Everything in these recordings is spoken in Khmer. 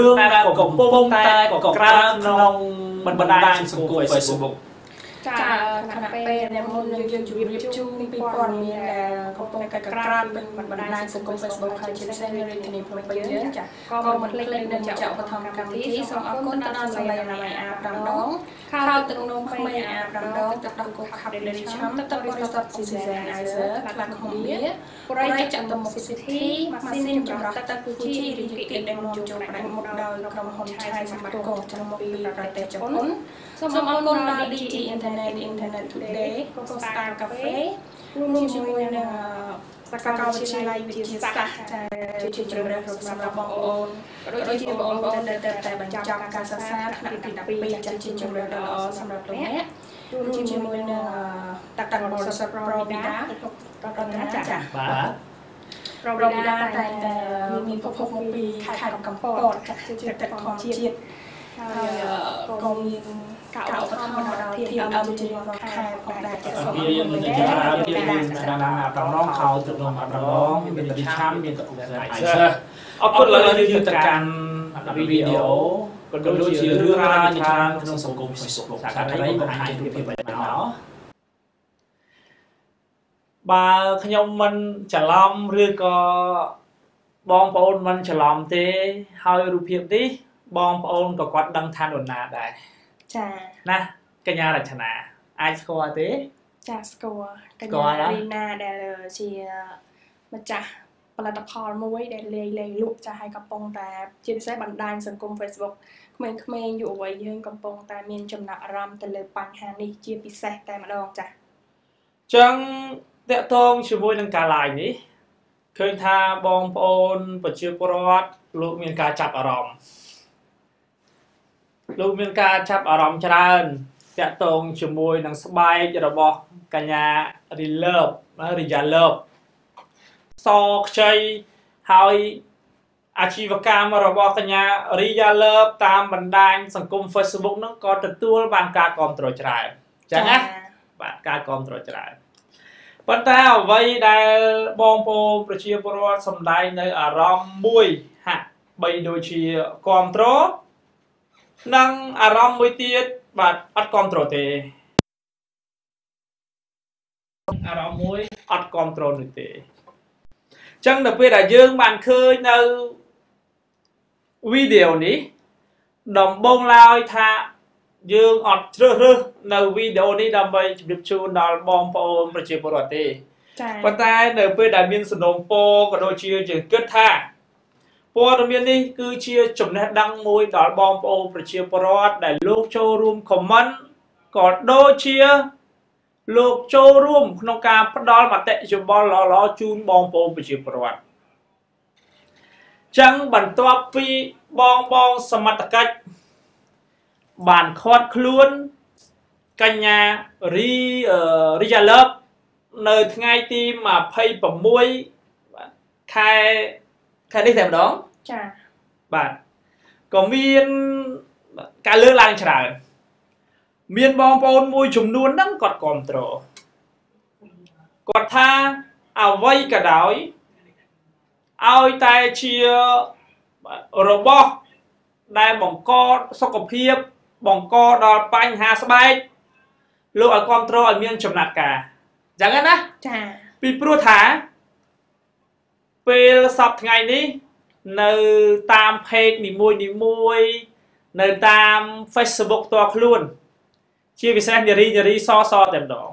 រឿងដែលកំពុងតែកក្រើនក្នុងបណ្ដាញសង្គម Facebook ចា ខណៈពេលដែលមុននឹងយើងជម្រាបជូនពីព័ត៌មានដែលកំពុងតែក្រានពេញបណ្ដាញសង្គម Facebook ហើយជាពិសេសនៅរាជធានីភ្នំពេញយើងចាក៏មិនភ្លេចនឹងចាក់ឧបត្ថម្ភកម្មវិធីសូមអរគុណទៅដល់សម្លេងអនាម័យអា5ដងខោទឹកនោមក្មេងអា5ដងទឹកដោះគោខាប់ដេលីឆាំទឹកបរិសុទ្ធស៊ីសេនអៃសឺខ្លាក់ខំលាប្រៃចាក់ទៅមុខសិទ្ធិម៉ាស៊ីនចម្រោះទឹកគូជីរីយគិតដែលមកចូលផ្នែកមុខដោយក្រុមហ៊ុនឆៃសម្បត្តិកងចំមកពីប្រទេសជប៉ុនសូមអរគុណដល់ DT Internet Internet Today Costa Cafe រួមជាមួយនឹងសាកលវិទ្យាល័យវិទ្យាសាស្ត្រដែលជាជំរឿនសម្រាប់បងប្អូនក៏ដូចជាបងប្អូនដែលតែបញ្ចប់ការសិក្សាថ្នាក់ទី12ចាស់ជាជំរឿនដ៏ល្អសម្រាប់លោកអ្នករួមជាមួយនឹងតាក់តាំងបរិសុទ្ធប្រវីដាប្រកាចាចាបាទប្រវីដាតែតែមានប្រភពមកពីខេត្តកំពតចាស់ជាទឹកខំជាតិហើយក៏មាន កៅអត់ធម្មតាធានអមជាខែផងដែរជាសុំវាមានតែច្រើនវាមានដាណាប្រឡងខោទឹកនំប្រឡងមានវិឆាមមានទឹកអុកសែនអីសអរគុណឡើយយើងទៅកាន់វីដេអូក៏ដូចជារឿងរ៉ាវជាច្រើនក្នុងសង្គម Facebook សាខាត្រីបង្ហាញរូបភាពបែបនេះមកបើខ្ញុំមិនច្រឡំឬក៏បងប្អូនមិនច្រឡំទេ ហើយរូបភាពនេះបងប្អូនក៏គាត់ដឹងថានរណាដែរ ចាណាកញ្ញារចនាអាចស្គាល់ទេចាស្គាល់កញ្ញារីណាដែលជាម្ចាស់ផលិតផលមួយដែលលាយលាយលក់ចាស់ហើយកំពុងតែជាពិសេសបណ្ដាញសង្គម Facebook ក្មេងៗយុវវ័យយើងកំពុងតែមានចំណាប់អារម្មណ៍ទៅលើបញ្ហានេះជាពិសេសតែម្ដងចាស់ចឹងតកតងជាមួយនឹងការ live នេះឃើញថាបងប្អូនប្រជាពលរដ្ឋលោកមានការចាប់អារម្មណ៍ លោកមានការចាប់អារម្មណ៍ច្រើនតាក់ទងជាមួយនឹងស្បែករបស់កញ្ញារីលើបរីយ៉ាលើបសខ្ចីហើយអាជីវកម្មរបស់កញ្ញារីយ៉ាលើបតាមបណ្ដាញសង្គម Facebook ហ្នឹងក៏ទទួលបានការគ្រប់គ្រងច្រើនអញ្ចឹងណាបាទការគ្រប់គ្រងច្រើនប៉ុន្តែអ្វីដែលបងប្អូនប្រជាពលរដ្ឋសំដែងនៅអារម្មណ៍មួយហាក់បីដូចជាគ្រប់គ្រង និងអារម្មណ៍មួយទៀតបាទអត់គ្រប់ត្រូលទេអារម្មណ៍មួយអត់គ្រប់ត្រូលនោះទេអញ្ចឹងដល់ពេលដែលយើងបានឃើញនៅវីដេអូនេះដំបងឡើយថាយើងអត់ជ្រើសរើសនៅវីដេអូនេះដើម្បីជម្រាបជូនដល់បងប្អូនប្រជាពលរដ្ឋទេប៉ុន្តែនៅពេលដែលមានសំណូមពរក៏ដូចជាយើងគិតថា ព័ត៌មាននេះគឺជាចំណេះដឹងមួយដល់បងប្អូនប្រជាពលរដ្ឋដែលលោកចូលរួមខមមិនក៏ដូចជា លោកចូលរួមក្នុងការផ្ដល់មតិយោបល់ល្អៗជូនបងប្អូនប្រជាពលរដ្ឋចឹងបន្ទាប់ពីបងបងសមត្ថកិច្ចបានខាត់ខ្លួនកញ្ញារីរីយ៉ាលើបនៅថ្ងៃទី26ខែខែនេះតែម្ដង ចាបាទក៏មានការលើកឡើងច្រើនមានបងប្អូនមួយចំនួនហ្នឹងគាត់គ្រប់គ្រងគាត់ថាអ្វីក៏ដោយឲ្យតែជារបស់ដែលបង្កសុខភាពបង្កដល់បញ្ហាស្បែកលោកឲ្យគ្រប់គ្រងឲ្យមានចំណាត់ការអញ្ចឹងណាចាពីព្រោះថាពេលសពថ្ងៃនេះ នៅតាមเพจនីមួយនីមួយនៅតាម Facebook ផ្ទាល់ខ្លួន ជាពិសេសនារីនារីសសតែម្ដង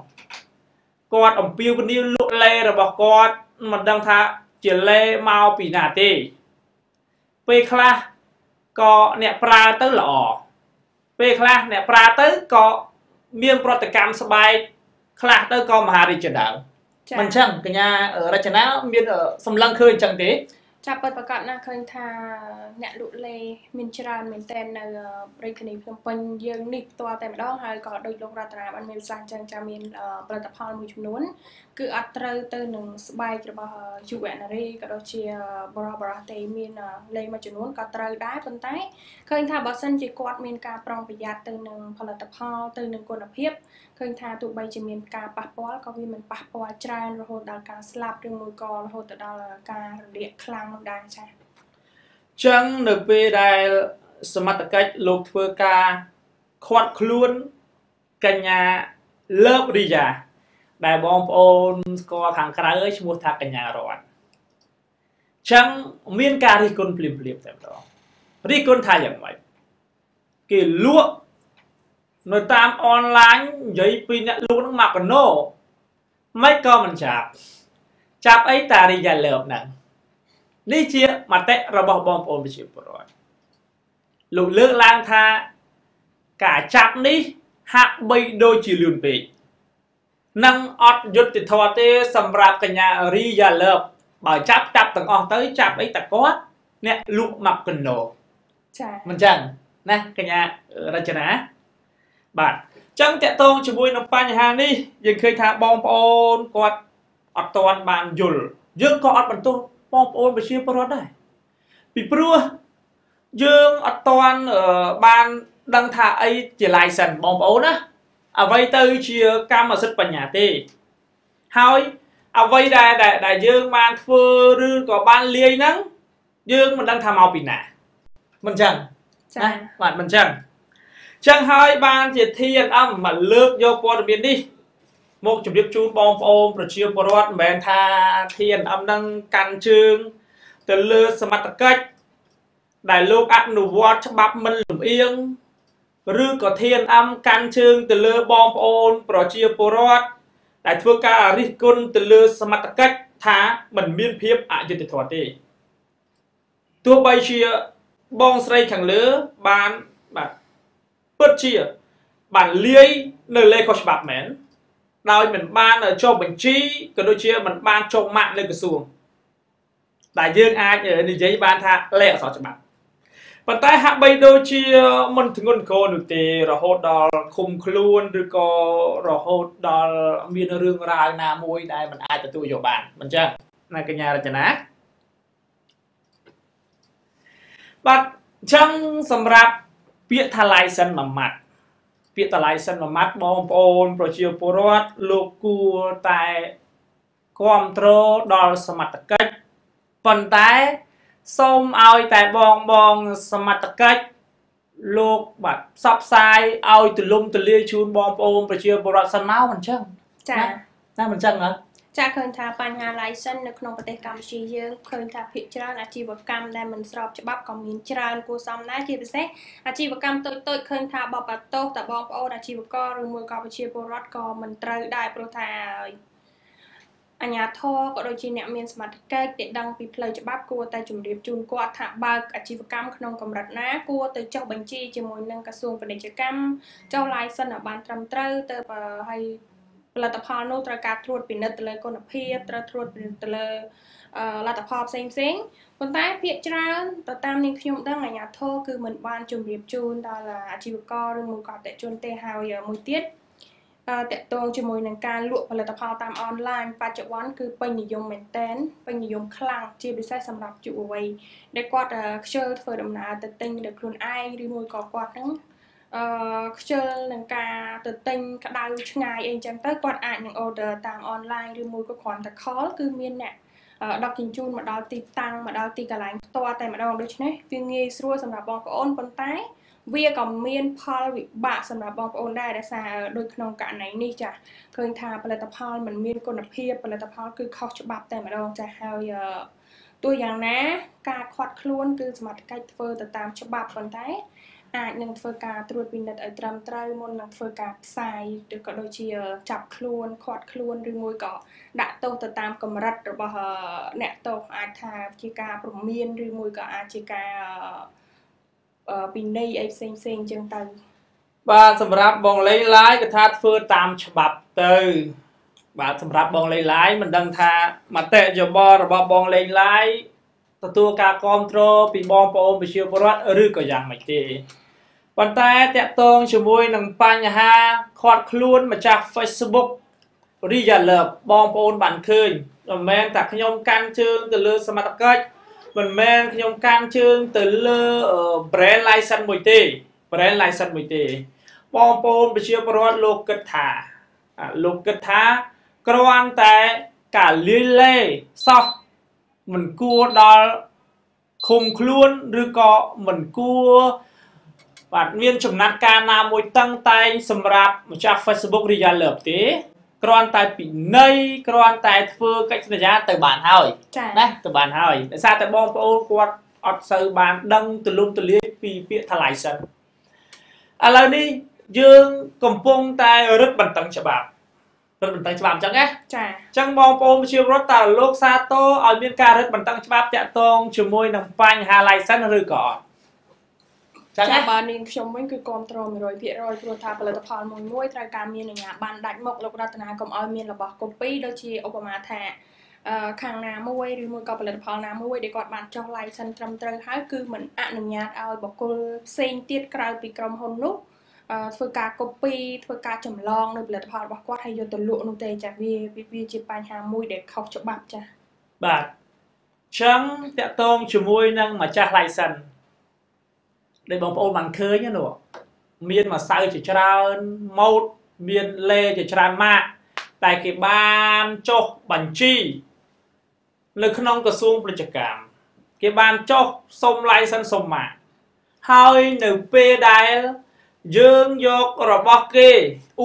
គាត់អំពាវនាវលក់លេរបស់គាត់មិនដឹងថាជាលេមកពីណាទេពេលខ្លះក៏អ្នកប្រើទៅល្អពេលខ្លះអ្នកប្រើទៅក៏មានប្រតិកម្មស្បែកខ្លះទៅក៏មហារាជដើមមិនចឹងកញ្ញារចនាមានសម្លឹងឃើញចឹងទេ ចាប់ពិតប្រកាសណាស់ឃើញថាអ្នកលក់លេមានច្រើនមែនតើនៅរាជធានីភ្នំពេញយើងនេះផ្ទាល់តែម្ដងហើយក៏ដូចលោករតនាបានមានប្រសាសន៍អញ្ចឹងចាំមានផលិតផលមួយចំនួន គឺអត់ត្រូវទៅនឹងស្បែករបស់យុវនារីក៏ដូចជាបរិបរទេមានលេខមួយចំនួនក៏ត្រូវដែរប៉ុន្តែឃើញថាបើសិនជាគាត់មានការប្រុងប្រយ័ត្នទៅនឹងផលិតផលទៅនឹងគុណភាពឃើញថាទោះបីជាមានការប៉ះពាល់ក៏វាមិនប៉ះពាល់ច្រើនរហូតដល់ការស្លាប់ឬមួយក៏រហូតទៅដល់ការរលាកខ្លាំងនោះដែរចា៎ចឹងនៅពេលដែលសមត្ថកិច្ចលោកធ្វើការខាត់ខ្លួនកញ្ញាលើបរីយ៉ា ដែលបងប្អូនស្គាល់ខាងក្រៅឈ្មោះថាកញ្ញារតចឹងមានការរិះគន់ភ្លាមភ្លាមតែម្ដងរិះគន់ថាយ៉ាងម៉េចគេលក់នៅតាមអនឡាញនិយាយពីអ្នកលក់នឹងមកកណោមិនក៏មិនចាប់ចាប់អីតារីយ៉ាលើបហ្នឹងនេះជាមតិរបស់បងប្អូនប្រជាពលរដ្ឋលោកលើកឡើងថាការចាប់នេះហាក់បីដូចជាលឿនពេក នឹងអត់យុត្តិធម៌ទេសម្រាប់កញ្ញារីយ៉ាលើបបើចាប់ចាប់ទាំងអស់ទៅចាប់អីតគាត់អ្នកលក់មកកណោចាមិនចឹងណាកញ្ញារចនាបាទចឹងតកតងជាមួយនឹងបញ្ហានេះយើងឃើញថាបងប្អូនគាត់អត់ទាន់បានយល់យើងក៏អត់បន្ទោសបងប្អូនប្រជាពលរដ្ឋដែរពីព្រោះយើងអត់ទាន់បានដឹងថាអីជា license បងប្អូនណា អ្វីទៅជាកម្មសិទ្ធិបញ្ញាទេហើយអ្វីដែលដែលយើងបានធ្វើឬក៏បានលាយហ្នឹងយើងមិនដឹងថាមកពីណាមិនចឹងចា៎បាទមិនចឹងចឹងហើយបានជា TNM មកលើកយកព័ត៌មាននេះមកជម្រាបជូនបងប្អូនប្រជាពលរដ្ឋមិនមែនថា TNM នឹងកាន់ជើងទៅលើសមត្ថកិច្ចដែលលោកអនុវត្តច្បាប់មិនលំអៀង ឬក៏ TNM កាន់ជើងទៅលើបងប្អូន ប្រជាពលរដ្ឋដែលធ្វើការរិះគន់ទៅលើសមត្ថកិច្ចថាมันមានភាពអយុត្តិធម៌ទេទោះបីជាបងស្រីខាងលើបានបាទពិតជាបានលាយនៅលេខខុសច្បាប់មែនដោយមិនបានចុះបញ្ជីក៏ដូចជាមិនបានចុះម៉ាក់នៅក្រសួងដែលយើងអាចនិយាយបានថាលេខអក្សរច្បាប់ ប៉ុន្តែហាក់បីដូចជាមិនធ្ងន់ធ្ងរនោះទេរហូតដល់ឃុំខ្លួនឬក៏រហូតដល់មានរឿងរ៉ាវណាមួយដែលមិនអាចទទួលយកបានមិនចឹងណាកញ្ញារចនាបាទអញ្ចឹងសម្រាប់ពាក្យថា license មួយម៉ាត់ពាក្យថា license មួយម៉ាត់បងប្អូន ប្រជាពលរដ្ឋលោកគួរតែគ្រប់គ្រងដល់សមត្ថកិច្ចប៉ុន្តែ សូមឲ្យតែបងបងសមត្ថកិច្ចលោកបាទផ្សព្វផ្សាយឲ្យទូលំទូលាយជូនបងប្អូនប្រជាពលរដ្ឋសិនមកមិនចឹងចាណាមិនចឹងហ៎ចាឃើញថាបញ្ហា license នៅក្នុងប្រទេសកម្ពុជាយើងឃើញថាភាគច្រើនអាជីវកម្មដែលមិនស្របច្បាប់ក៏មានច្រើនគួរសមដែរជាពិសេសអាជីវកម្មតូចតូចឃើញថាបបតោសតបងប្អូនអាជីវករឬមួយក៏ប្រជាពលរដ្ឋក៏មិនត្រូវដែរព្រោះថា អញ្ញាធរក៏ដូចជាអ្នកមានសមត្ថកិច្ចដែលដឹងពីផ្លូវច្បាប់គួរតែជម្រាបជូនគាត់ថាបើកអាជីវកម្មក្នុងកម្រិតណាគួរទៅចុះបញ្ជីជាមួយនឹងក្រសួងពាណិជ្ជកម្មចុះ license ឲ្យបានត្រឹមត្រូវទៅហើយផលិតផលនោះត្រូវការត្រួតពិនិត្យទៅលើគុណភាពត្រូវត្រួតពិនិត្យទៅលើលទ្ធផលផ្សេងផ្សេងប៉ុន្តែភាគច្រើនទៅតាមនាងខ្ញុំដឹងអាជ្ញាធរគឺមិនបានជម្រាបជូនដល់អាជីវករឬមួយក៏អតិជនទេហើយមួយទៀត តកតងជាមួយនឹងការលក់ផលិតផលតាមអនឡាញបច្ចុប្បន្នគឺពេញនិយមមែនតែនពេញនិយមខ្លាំងជាពិសេសសម្រាប់យុវវ័យដែលគាត់ខ្ជិលធ្វើដំណើរទៅទិញដោយខ្លួនឯងឬមួយក៏គាត់ហ្នឹងអឺខ្ជិលនឹងការទៅទិញក្តៅឆ្ងាយអីចឹងទៅគាត់អាចនឹង order តាមអនឡាញឬមួយក៏គ្រាន់តែ call គឺមានអ្នកដឹកជញ្ជូនមកដល់ទីតាំងមកដល់ទីកន្លែងផ្ទាល់តែម្ដងដូច្នេះវាងាយស្រួលសម្រាប់បងប្អូនប៉ុន្តែ វាក៏មានផលវិបាកសម្រាប់បងប្អូនដែរដោយសារដូចក្នុងករណីនេះចាស់ឃើញថាផលិតផលមិនមានគុណភាពផលិតផលគឺខុសច្បាប់តែម្ដងចាស់ហើយទោះយ៉ាងណា ការខាត់ខ្លួនគឺសមត្ថកិច្ចធ្វើទៅតាមច្បាប់ប៉ុន្តែអាចនឹងធ្វើការត្រួតពិនិត្យឲ្យត្រឹមត្រូវមុននឹងធ្វើការផ្សាយឬក៏ដូចជាចាប់ខ្លួនខាត់ខ្លួនឬមួយក៏ដាក់ទោសទៅតាមកម្រិតរបស់អ្នកទោសអាចថាជាការព្រមានឬមួយក៏អាចជាការ ពីនៃអីផ្សេងផ្សេងអញ្ចឹងទៅបាទសម្រាប់បងលេងឡាយគឺថាធ្វើតាមច្បាប់ទៅ បាទសម្រាប់បងលេងឡាយមិនដឹងថាមតិយោបល់របស់បងលេងឡាយទទួលការគ្រប់គ្រងពីបងប្អូនប្រជាពលរដ្ឋឬក៏យ៉ាងម៉េចទេប៉ុន្តែតកតងជាមួយនឹងបញ្ហាខាត់ខ្លួនម្ចាស់ Facebook រីយ៉ាលើបងប្អូនបានឃើញមិនមែនតែខ្ញុំកាន់ជើងទៅលើសមត្ថកិច្ច មិនមែនខ្ញុំកាន់ជើងទៅលើ brand license មួយទេ brand license មួយទេបងប្អូនប្រជាពលរដ្ឋលោកគិតថាលោកគិតថាគ្រាន់តែការលាយឡេសោះមិនគួរដល់ឃុំខ្លួនឬក៏មិនគួរបាទមានចំណាត់ការណាមួយតឹងតែងសម្រាប់ម្ចាស់ Facebook Real Love ទេ គ្រាន់តែពិន័យគ្រាន់តែធ្វើកិច្ចសន្យាទៅបានហើយណាទៅបានហើយដោយសារតែបងប្អូនគាត់អត់សូវបានដឹងទូលំទូលាយពីពាក្យថ្លៃសិនឥឡូវនេះយើងកំពុងតែរឹតបន្តឹងច្បាប់រឹតបន្តឹងច្បាប់អញ្ចឹងណាចាអញ្ចឹងបងប្អូនប្រជាពលរដ្ឋតើលោកសាទរឲ្យមានការរឹតបន្តឹងច្បាប់តាក់ទងជាមួយនឹងបញ្ហា license ឬក៏អត់ ចឹងបើនាងខ្ញុំវិញគឺគ្រប់គ្រង100%ព្រោះថាផលិតផលមួយមួយត្រូវការមានអាជ្ញាប័ណ្ណដាច់មុខលោករតនាកុំឲ្យមានរបស់កូពីដូចជាឧបមាថាខាងណាមួយឬមួយក៏ផលិតផលណាមួយដែលគាត់បានចុះ license ត្រឹមត្រូវហើយគឺមិនអនុញ្ញាតឲ្យបុគ្គលផ្សេងទៀតក្រៅពីក្រុមហ៊ុននោះធ្វើការ copy ធ្វើការចម្លងនៅផលិតផលរបស់គាត់ហើយយកទៅលក់នោះទេចាវាវាជាបញ្ហាមួយដែលខុសច្បាប់ចាបាទចឹងតកតងជាមួយនឹងម្ចាស់ license ដែលបងប្អូនបានឃើញនោះមានម្សៅជាច្រើនម៉ូតមានលេជាច្រើនម៉ាកតែគេបានចុះបញ្ជី នៅក្នុងក្រសួងពាណិជ្ជកម្មគេបានចុះសុំ license សុំម៉ាកហើយនៅពេលដែលយើងយករបស់គេ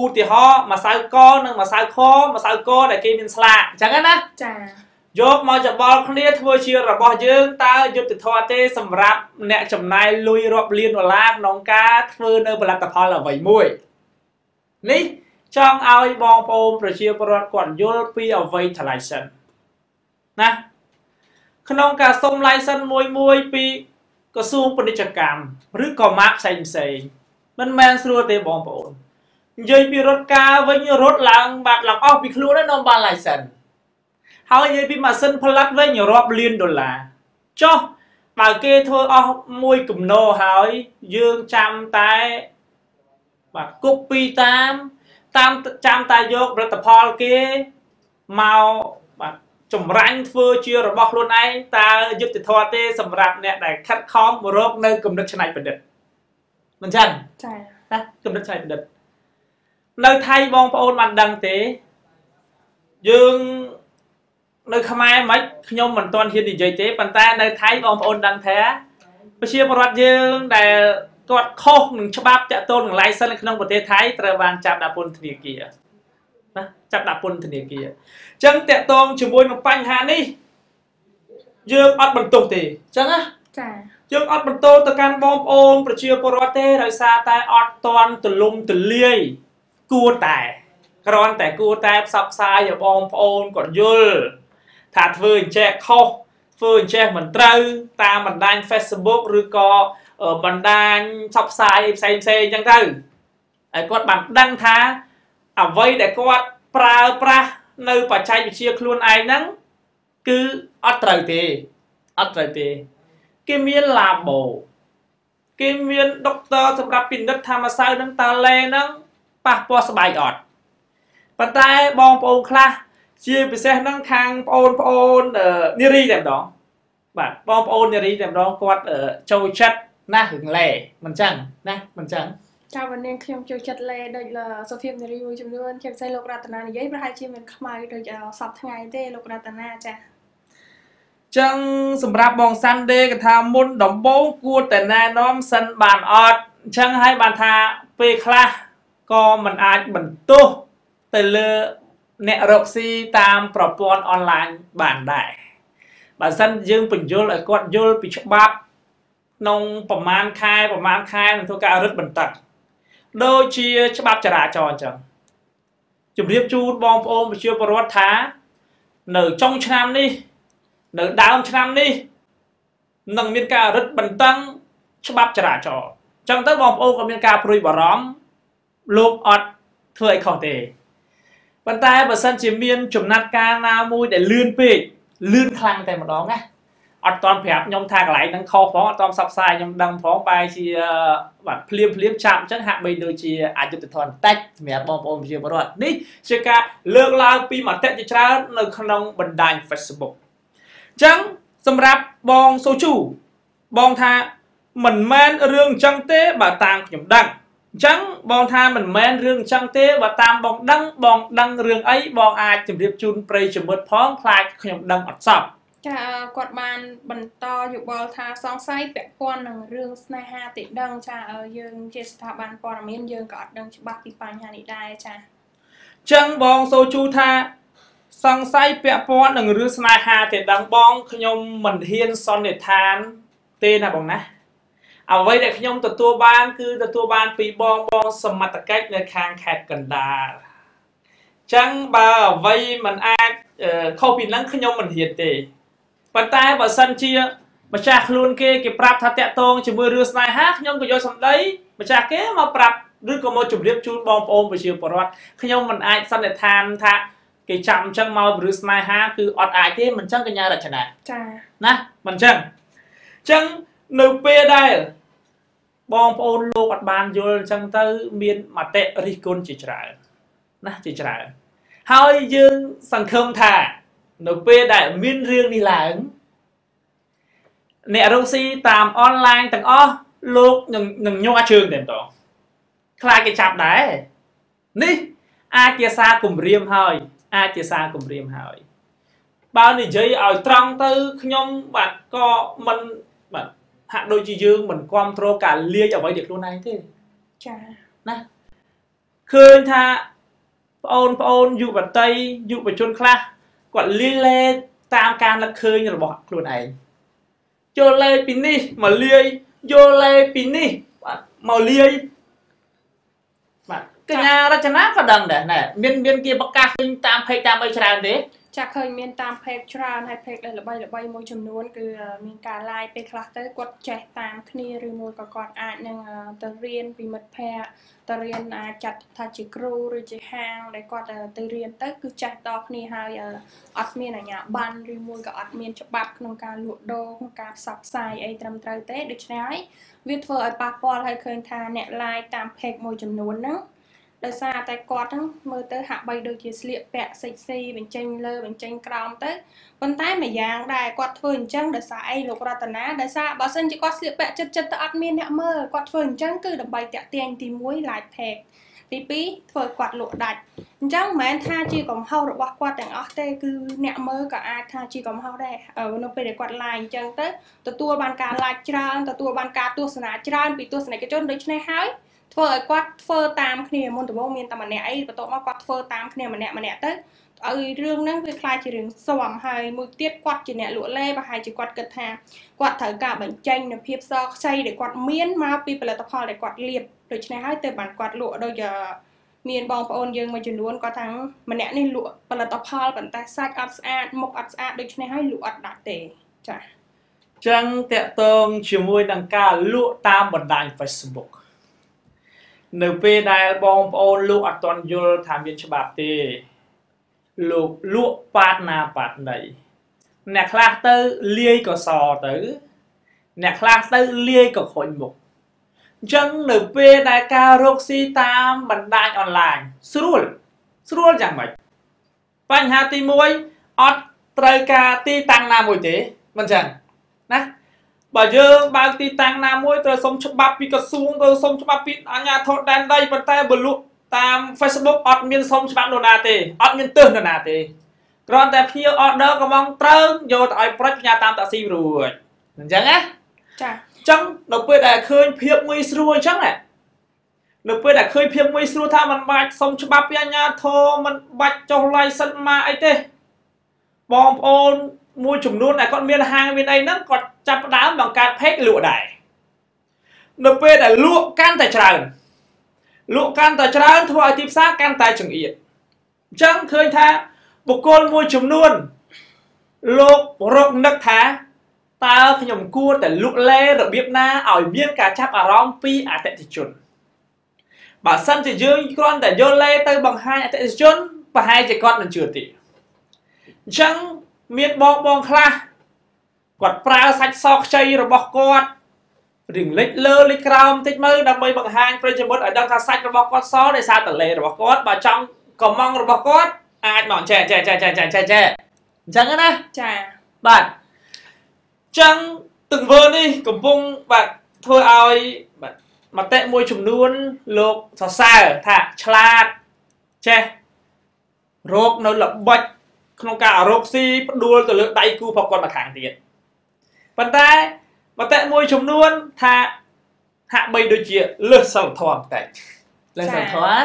ឧទាហរណ៍ម្សៅកនិងម្សៅខម្សៅកដែលគេមានស្លាកអញ្ចឹងណាចា យកមកច្បល់គ្នាធ្វើជារបស់យើងតើយុទ្ធធម៌ទេសម្រាប់អ្នកចំណាយលុយរាប់លានដុល្លារក្នុងការធ្វើនៅផលិតផលអ្វីមួយនេះចង់ឲ្យបងប្អូនប្រជាពលរដ្ឋគាត់យល់ពីអ្វីថ្លៃសិនណាក្នុងការសុំ license មួយមួយពីក្រសួងពាណិជ្ជកម្មឬក៏ម៉ាកផ្សេងផ្សេងមិនមែនស្រួលទេបងប្អូននិយាយពីរត់ការវិញរត់ឡើងបាត់ឡើងអស់ពីខ្លួនហើយនាំបាន license ហើយនិយាយពីម៉ាស៊ីនផលិតវិញរាប់លានដុល្លារចុះបើគេធ្វើអស់មួយគំនរហើយយើងចាំតែបាទគប់ពីតាម តាមចាំតែយកផលិតផលគេមកបាទចម្រាញ់ធ្វើជារបស់ខ្លួនឯងតើយុទ្ធធម៌ទេសម្រាប់អ្នកដែលខិតខំរកនៅគំនិតច្នៃប្រឌិតមិនចឹងចាណាគំនិតច្នៃប្រឌិតនៅថៃបងប្អូនបានដឹងទេយើង នៅខ្មែរមិនខ្ញុំមិនទាន់ហ៊ាននិយាយទេប៉ុន្តែនៅថៃបងប្អូនដឹងថាប្រជាពលរដ្ឋយើងដែលគាត់ខុសនឹងច្បាប់តាក់ទងនឹង license នៅក្នុងប្រទេសថៃត្រូវបានចាប់ដាក់ពន្ធនាគារណាចាប់ដាក់ពន្ធនាគារអញ្ចឹងតាក់ទងជាមួយនឹងបញ្ហានេះយើងអត់បន្ទោសទេអញ្ចឹងណាចាយើងអត់បន្ទោសទៅកាន់បងប្អូនប្រជាពលរដ្ឋទេដោយសារតែអត់តន់ទលំទលាយគួរតែគ្រាន់តែគួរតែផ្សព្វផ្សាយឲ្យបងប្អូនគាត់យល់ ថាធ្វើអញ្ចេះខុសធ្វើអញ្ចេះមិនត្រូវតាមបណ្ដាញ Facebook ឬក៏បណ្ដាញផ្សព្វផ្សាយផ្សេងផ្សេងអញ្ចឹងទៅហើយគាត់បានដឹងថាអ្វីដែលគាត់ប្រើប្រាស់នៅបច្ចេកវិទ្យាខ្លួនឯងហ្នឹងគឺអត់ត្រូវទេអត់ត្រូវទេគេមានឡាបូគេមានដុកទ័រសម្រាប់ពិនិត្យថាម្សៅហ្នឹងតើលេហ្នឹងប៉ះពាល់ស្បែកអត់ប៉ុន្តែបងប្អូនខ្លះ ជាពិសេសហ្នឹងខាងបងប្អូននារីតែម្ដងបាទបងប្អូននារីតែម្ដងគាត់ចូលចិត្តណារឿងលេមិនចឹងណាមិនចឹងចាបើនាងខ្ញុំចូលចិត្តលេដូចសុភាពនារីមួយចំនួនជាពិសេសលោករតនានិយាយប្រហែលជាមានខ្មៅដូចសពថ្ងៃទេលោករតនាចាចឹងសម្រាប់បងសាន់ដេគេថាមុនដំបូងគួរតែណែនាំសិនបានអត់អញ្ចឹងហើយបានថាពេលខ្លះក៏មិនអាចបន្ទោសទៅលើ អ្នករកស៊ីតាមប្រព័ន្ធអនឡាញបានដែរបើសិនយើងបញ្យល់ឲ្យគាត់យល់ពីច្បាប់ក្នុងប្រមាណខែប្រមាណខែនឹងធ្វើការរឹតបន្តឹងដូចជាច្បាប់ចរាចរណ៍អញ្ចឹងជម្រាបជូនបងប្អូនប្រជាពលរដ្ឋថា នៅចុងឆ្នាំនេះ នៅដើមឆ្នាំនេះនឹងមានការរឹតបន្តឹងច្បាប់ចរាចរណ៍អញ្ចឹងទៅបងប្អូនក៏មានការព្រួយបារម្ភលោកអត់ធ្វើអីខុសទេ ប៉ុន្តែបើសិនជាមានចំណាត់ការណាមួយដែលលឿនពេកលឿនខ្លាំងតែម្ដងណាអត់តន់ប្រាប់ខ្ញុំថាកន្លែងហ្នឹងខុសផងអត់តន់ផ្សព្វផ្សាយខ្ញុំដឹងផងបែរជាបាទភ្លាមភ្លាមចាប់អញ្ចឹងហាក់បីដូចជាអយុត្តិធម៌បន្តិចសម្រាប់បងប្អូនប្រជាពលរដ្ឋនេះជាការលើកឡើងពីមតិជាច្រើននៅក្នុងបណ្ដាញ Facebook អញ្ចឹងសម្រាប់បងសូជូបងថាមិនមែនរឿងអញ្ចឹងទេបើតាមខ្ញុំដឹង អញ្ចឹងបងថាមិនមែនរឿងអញ្ចឹងទេបើតាមបងដឹងបងដឹងរឿងអីបងអាចជម្រាបជូនប្រិយមិត្តផងខ្លាចខ្ញុំដឹងអត់សពចាគាត់បានបន្តយោបល់ថាសង្ស័យពាក់ព័ន្ធនឹងរឿងស្នេហាតិដឹងចាយើងជាស្ថាប័នព័ត៌មានយើងក៏អត់ដឹងច្បាស់ពីបញ្ហានេះដែរចាចឹងបងសូជូថាសង្ស័យពាក់ព័ន្ធនឹងរឿងស្នេហាទេដឹងបងខ្ញុំមិនហ៊ានសន្និដ្ឋានទេណាបងណា អ្វីដែលខ្ញុំទទួលបាន គឺទទួលបាន ពីបងបងសមត្ថកិច្ចនៅខាងខេត្តកណ្ដាលចឹងបើអ្វីមិនអាចខុសពីនឹងខ្ញុំមិនហ៊ានទេប៉ុន្តែបើសិនជា ម្ចាស់ខ្លួនគេគេប្រាប់ថាតាក់ទងជាមួយរឿងស្នេហាខ្ញុំក៏យកសម្ដីម្ចាស់គេមកប្រាប់ឬក៏មកជម្រាបជូនបងប្អូនប្រជាពលរដ្ឋខ្ញុំមិនអាចសន្និដ្ឋានថាគេចាំអញ្ចឹងមករឿងស្នេហាគឺអត់អាចទេមិនអញ្ចឹងកញ្ញារចនាចាណាមិនអញ្ចឹងអញ្ចឹង នៅពេលដែលបងប្អូនលោកអត់បានយល់អញ្ចឹងទៅ មានមតិរិះគន់ជាច្រើនណាជាច្រើនហើយយើងសង្ឃឹមថា នៅពេលដែលមានរឿងនេះឡើងអ្នករកស៊ីតាមអនឡាញទាំងអស់លោកនឹងនឹងញ័រជើងតែម្ដងខ្លាចគេចាប់ដែរនេះអាចជាសារគម្រាមហើយ អាចជាសារគម្រាមហើយបើនិយាយឲ្យត្រង់ទៅខ្ញុំបាទក៏មិនបាទ ហាក់ដូចជាយើងមិនគ្រប់គ្រងការលាយអ្វីដែលខ្លួនឯងទេចាណាឃើញថាបងអូនបងអូនយុវតីយុវជនខ្លះគាត់លាយលេតាមការនឹកឃើញរបស់ខ្លួនឯងចូលលេពីនេះមកលាយយកលេពីនេះបាទមកលាយបាទកញ្ញារចនាក៏ដឹងដែរណែមានមានគេប្រកាសតាម page តាមអីច្រើនទេ ចាក់ឃើញមានតាមเพจច្រើនហើយเพจដែលល្បីល្បីមួយចំនួនគឺមានការ live ពេលខ្លះទៅគាត់ចេះតាមគ្នាឬមួយក៏គាត់អាចនឹងទៅរៀនពីមិត្តភ័ក្តិទៅរៀនអាចចាត់ថាជាគ្រូឬជាហាងដែលគាត់ទៅរៀនទៅគឺចេះតគ្នាហើយអត់មានអាជ្ញាប័ណ្ណឬមួយក៏អត់មានច្បាប់ក្នុងការលក់ដូរក្នុងការផ្សព្វផ្សាយអីត្រឹមត្រូវទេដូច្នេះហើយវាធ្វើឲ្យប៉ះពាល់ឲ្យឃើញថាអ្នក live តាម page មួយចំនួនហ្នឹង ដោយសារតែគាត់ហ្នឹងមើលទៅហាក់បីដូចជាស្លៀកពាក់សិចស៊ីបញ្ចេញលើបញ្ចេញក្រោមទៅប៉ុន្តែមួយយ៉ាងដែរគាត់ធ្វើអញ្ចឹងដោយសារអីលោករតនាដោយសារបើសិនជាគាត់ស្លៀកពាក់ចិត្តចិត្តទៅអត់មានអ្នកមើលគាត់ធ្វើអញ្ចឹងគឺដើម្បីតាក់ទាញទី1 live page ទី2ធ្វើគាត់លក់ដាច់អញ្ចឹងមិនមែនថាជាកំហុសរបស់គាត់ទាំងអស់ទេគឺអ្នកមើលក៏អាចថាជាកំហុសដែរនៅពេលដែលគាត់ live អញ្ចឹងទៅទទួលបានការ like ច្រើនទទួលបានការទស្សនាច្រើនពីទស្សនិកជនដូច្នេះហើយ ធ្វើឲ្យគាត់ធ្វើតាមគ្នាមុនដំបូងមានតែម្នាក់អីបន្ទាប់មកគាត់ធ្វើតាមគ្នាម្នាក់ម្នាក់ទៅឲ្យរឿងហ្នឹងវាខ្លាចជារឿងស៊ាំហើយមួយទៀតគាត់ជាអ្នកលក់លេប្រហែលជាគាត់គិតថាគាត់ត្រូវការបញ្ចេញនូវភាពសខ្ចីដែលគាត់មានមកពីផលិតផលដែលគាត់លាបដូច្នេះហើយទើបបានគាត់លក់ដូចមានបងប្អូនយើងមួយចំនួនគាត់ថាម្នាក់នេះលក់ផលិតផលប៉ុន្តែសាច់អត់ស្អាតមុខអត់ស្អាតដូច្នេះហើយលក់អត់ដាច់ទេចា៎ចឹងតកតងជាមួយនឹងការលក់តាមបណ្ដាញ Facebook នៅពេលដែលបងប្អូនលោកអត់ទាន់យល់ថាមានច្បាប់ទេលោកលក់ប៉ាតណាប៉ាតណីអ្នកខ្លះទៅលាយកសទៅ អ្នកខ្លះទៅលាយកខុញមុខអញ្ចឹងនៅពេលដែលការរកស៊ីតាមបណ្ដាញអនឡាញស្រួលស្រួលយ៉ាងម៉េចបញ្ហាទី1អត់ត្រូវការទីតាំងណាមួយទេមិនចឹងណា បើយើងបើកទីតាំងណាមួយត្រូវសុំច្បាប់ពីក្រសួងត្រូវសុំច្បាប់ពីអាជ្ញាធរដែនដីប៉ុន្តែបើលក់តាម Facebook អត់មានសុំច្បាប់នរណាទេអត់មានទើសនរណាទេគ្រាន់តែភ្ញៀវ order កំងត្រើងយកទៅឲ្យប្រិចផ្ញើតាមតាស៊ីរួចអញ្ចឹងណាចាអញ្ចឹងនៅពេលដែលឃើញភាពងាយស្រួលអញ្ចឹងណានៅពេលដែលឃើញភាពងាយស្រួលថាมันបាច់សុំច្បាប់ពីអាជ្ញាធរมันបាច់ចុះ license មកអីទេបងប្អូន មួយចំនួនដែលគាត់មានហាងមានអីហ្នឹងគាត់ចាប់ផ្ដើមបង្កើត page លក់ដែរនៅពេលដែលលក់កាន់តែច្រើនលក់កាន់តែច្រើនធ្វើឲ្យទីផ្សារកាន់តែចង្អៀតអញ្ចឹងឃើញថាបុគ្គលមួយចំនួនលោករកនឹកថាតើខ្ញុំគួរតែលក់លេរបៀបណាឲ្យមានការចាប់អារម្មណ៍ពីអតិថិជនបើសិនជាយើងគ្រាន់តែយកលេទៅបង្ហាញអតិថិជនប្រហែលជាគាត់មិនជឿទេអញ្ចឹង មានបងបងខ្លះគាត់ប្រើសាច់សខ្ចីរបស់គាត់រៀងលិចលើលិចក្រោមតិចមើលដើម្បីបង្ហាញប្រិយមិត្តឲ្យដឹងថាសាច់របស់គាត់សដោយសារតលេរបស់គាត់បើចង់កំងរបស់គាត់អាចមកចែចែចែចែចែចែចែអញ្ចឹងណាចាបាទអញ្ចឹងទង្វើនេះកំពុងបាទធ្វើឲ្យបាទមតិមួយចំនួនលោកសរសើរថាឆ្លាតចេះរោគនៅល្បិច ក្នុងការរកស៊ីផ្ដួលទៅលើដៃគូរបស់គាត់មកខាងទៀតប៉ុន្តែមតិមួយចំនួនថាហាក់បីដូចជាលើសសិលធម៌បន្តិចលើសសិលធម៌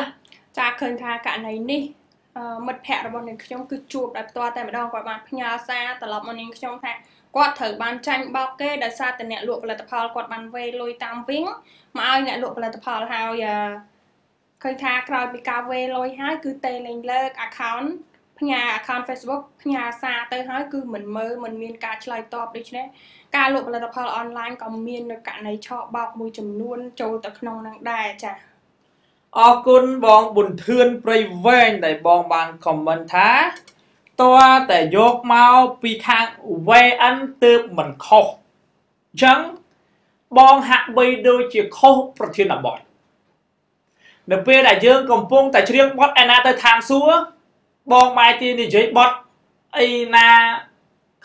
ចាឃើញថាករណីនេះមិត្តភ័ក្តិរបស់នាងខ្ញុំគឺជួបដោយផ្ទាល់តែម្ដងគាត់បានផ្ញើសារត្រឡប់មកនាងខ្ញុំថាគាត់ត្រូវបានចាញ់បោកគេដោយសារតែអ្នកលក់ផលិតផលគាត់បានវេលុយតាមវិញមកឲ្យអ្នកលក់ផលិតផលហើយឃើញថាក្រោយពីការវេលុយហើយគឺតេលេងលើក account ផ្ញើ account Facebook ផ្ញើសារទៅហើយគឺមិនមើលមិនមានការឆ្លើយតបដូច្នេះការលក់ផលិតផលអនឡាញក៏មាននៅករណីឆក់បោកមួយចំនួន ចូលទៅក្នុងនឹងដែរចា៎អរគុណបងប៊ុនធឿនព្រៃវែងដែលបងបានខមមិនថាតើតែយកមកពីខាង VN ទើបមិនខុសអញ្ចឹងបងហាក់បីដូចជាខុសប្រធានបទនៅពេលដែលយើងកំពុងតែច្រៀងបទឯណាទៅឋានសួគ៌ បងម៉ែទីនិយាយបទអីណា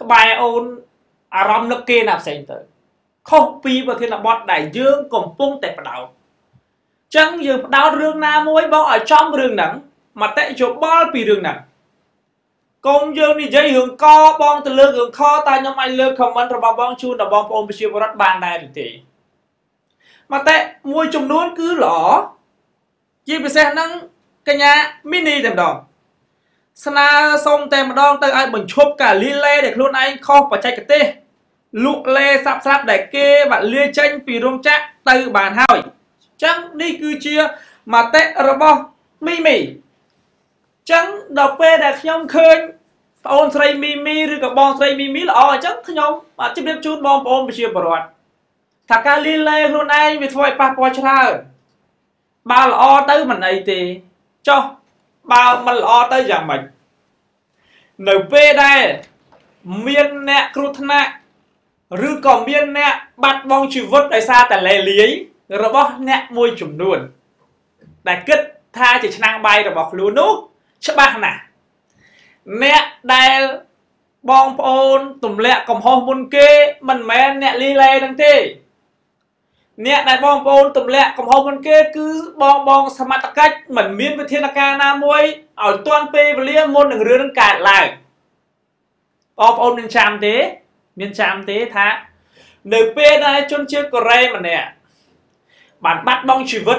ក្បែរអូនអារម្មណ៍នឹកគេណាផ្សេងទៅខុសពីប្រធានបទដែលយើងកំពុងតែបដោតចឹងយើងផ្ដោតរឿងណាមួយបងឲ្យចំរឿងហ្នឹងមតិយោបល់ពីរឿងហ្នឹងកុំយើងនិយាយរឿងកបងទៅលើរឿងខតែខ្ញុំអាចលើក comment របស់បងជូនដល់បងប្អូនប្រជាពលរដ្ឋបានដែរឬទេមតិមួយចំនួនគឺល្អជាពិសេសហ្នឹងកញ្ញាមីនីតែម្ដង ស្នើសុំតែម្ដងទៅឲ្យបញ្ឈប់ការលីលេដែលខ្លួនឯងខុសបច្ចេកទេសលក់លេសាប់ស្រាប់ដែលគេបាក់លាចេញពីរោងចក្រទៅបានហើយចឹងនេះគឺជាមតិរបស់មីមីចឹងដល់ពេលដែលខ្ញុំឃើញប្អូនស្រីមីមីឬក៏បងស្រីមីមីល្អអញ្ចឹងខ្ញុំជម្រាបជូនបងប្អូនប្រជាពលរដ្ឋថាការលីលេខ្លួនឯងវាធ្វើឲ្យប៉ះពាល់ច្រើនបើល្អទៅមិនអីទេចុះ បើមិនល្អទៅយ៉ាងម៉េចនៅពេលដែលមានអ្នកគ្រោះថ្នាក់ឬក៏មានអ្នកបាត់បង់ជីវិតដោយសារតែលេលាយរបស់អ្នកមួយចំនួន ដែលគិតថាជាឆ្នាំងបាយរបស់ខ្លួននោះច្បាស់ណាស់អ្នកដែលបងប្អូនទម្លាក់កំហុសមុនគេមិនមែនអ្នកលីឡេនឹងទេ អ្នកដែលបងប្អូនទម្លាក់កំហុសមុនគេគឺបងបងសមត្ថកិច្ចមិនមានវិធានការណាមួយឲ្យទាន់ពេលវេលាមុននឹងរឿងនឹងកើតឡើងបងប្អូនមានចាំទេ មានចាំទេថា នៅពេលដែលជនជាតិកូរ៉េម្នាក់បានបាត់បង់ជីវិត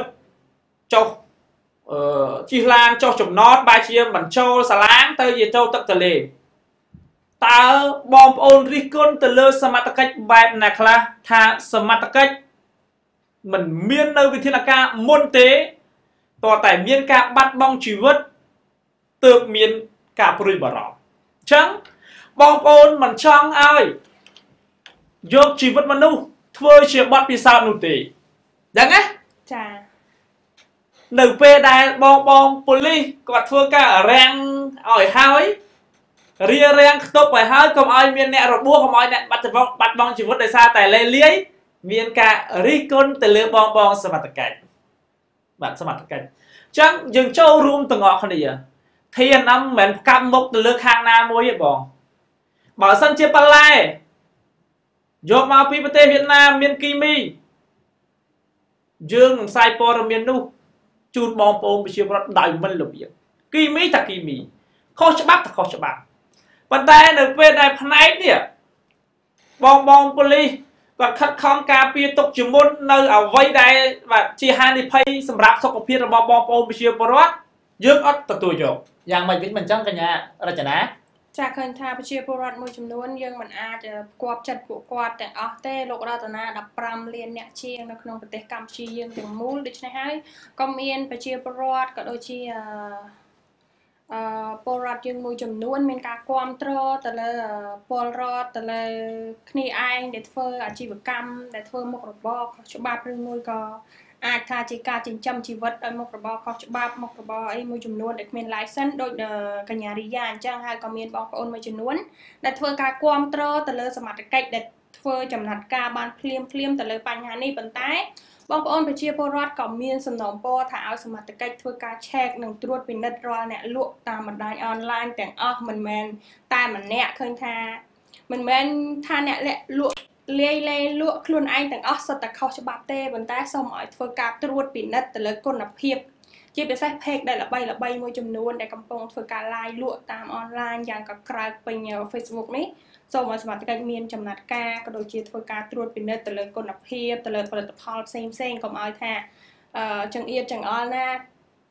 ចុះអឺជិះឡានចុះចំណតបែរជាមិនចូលសាឡាងទៅជាចូលទឹកទន្លេតើបងប្អូនរិះគន់ទៅលើសមត្ថកិច្ចបែបណាខ្លះថាសមត្ថកិច្ច មិនមាននៅវិធានការមុនទេតើតែមានការបាត់បង់ជីវិតទើបមានការព្រួយបារម្ភអញ្ចឹងបងប្អូនមិនចង់ឲ្យយកជីវិតមនុស្សធ្វើជាបទពិសោធន៍នោះទេដឹងទេចានៅពេលដែលបងបងប៉ូលីសគាត់ធ្វើការរាំងឲ្យហើយរៀបរៀងខ្ទប់ឲ្យហើយកុំឲ្យមានអ្នករបួសកុំឲ្យអ្នកបាត់បាត់បង់ជីវិតដោយសារតែលេលាយ មានការរិះគន់ទៅលើបងបងសមត្ថកិច្ចបាទសមត្ថកិច្ចអញ្ចឹងយើងចូលរួមទាំងអស់គ្នាធានអំមិនផ្កាប់មុខទៅលើខាងណាមួយទេបងបើសិនជាបន្លែយកមកពីប្រទេសវៀតណាមមានគីមីយើងនឹងផ្សាយព័ត៌មាននោះជូនបងប្អូនប្រជាពលរដ្ឋដោយមិនរបៀបគីមីតាគីមីខុសច្បាប់តាខុសច្បាប់ប៉ុន្តែនៅពេលដែលផ្នែកនេះបងបងប៉ូលីស គាត់ខិតខំការពារទុកជាមុននៅអ្វីដែលបាទជាហានិភ័យសម្រាប់សុខភាពរបស់បងប្អូនប្រជាពលរដ្ឋយើងអត់ទទួលយកយ៉ាងម៉េចវិញមិនចឹងកញ្ញារចនាចាឃើញថាប្រជាពលរដ្ឋមួយចំនួនយើងមិនអាចផ្គប់ចិត្តពួកគាត់ទាំងអស់ទេលោករតនា15លានអ្នកជាងនៅក្នុងប្រទេសកម្ពុជាយើងទាំងមូលដូច្នេះហើយក៏មានប្រជាពលរដ្ឋក៏ដូចជាអឺ ពលរដ្ឋយើងមួយចំនួនមានការគ្រប់គ្រងទៅលើពលរដ្ឋទៅលើគ្នាឯងដែលធ្វើអាជីវកម្មដែលធ្វើមុខរបរខុសច្បាប់ឬមួយក៏អាចថាជាការចិញ្ចឹមជីវិតដោយមុខរបរខុសច្បាប់មុខរបរអីមួយចំនួនដែលគ្មាន license ដូចកញ្ញារីយ៉ាអញ្ចឹងហើយក៏មានបងប្អូនមួយចំនួនដែលធ្វើការគ្រប់គ្រងទៅលើសមត្ថកិច្ចដែលធ្វើចំណាត់ការបានភ្លាមភ្លាមទៅលើបញ្ហានេះប៉ុន្តែ បងប្អូនប្រជាពលរដ្ឋក៏មានសំណូមពរថាឲ្យសមត្ថកិច្ចធ្វើការឆែកនិងត្រួតពិនិត្យរាល់អ្នកលក់តាមបណ្ដាញអនឡាញទាំងអស់មិនមែនតែម្នាក់ឃើញថាមិនមែនថាអ្នកលក់លាយលែលក់ខ្លួនឯងទាំងអស់សុទ្ធតែខុសច្បាប់ទេប៉ុន្តែសូមឲ្យធ្វើការត្រួតពិនិត្យទៅលើគុណភាព ជាពិសេស page ដែលល្បីល្បីមួយចំនួនដែលកំពុងធ្វើការ live លក់តាមអនឡាញយ៉ាងកក្រើកពេញ Facebook នេះសូមឲ្យសមត្ថកិច្ចមានចំណាត់ការក៏ដូចជាធ្វើការត្រួតពិនិត្យទៅលើគុណភាពទៅលើផលិតផលផ្សេងផ្សេងកុំឲ្យថាអឺចង្អៀតចង្អល់ណា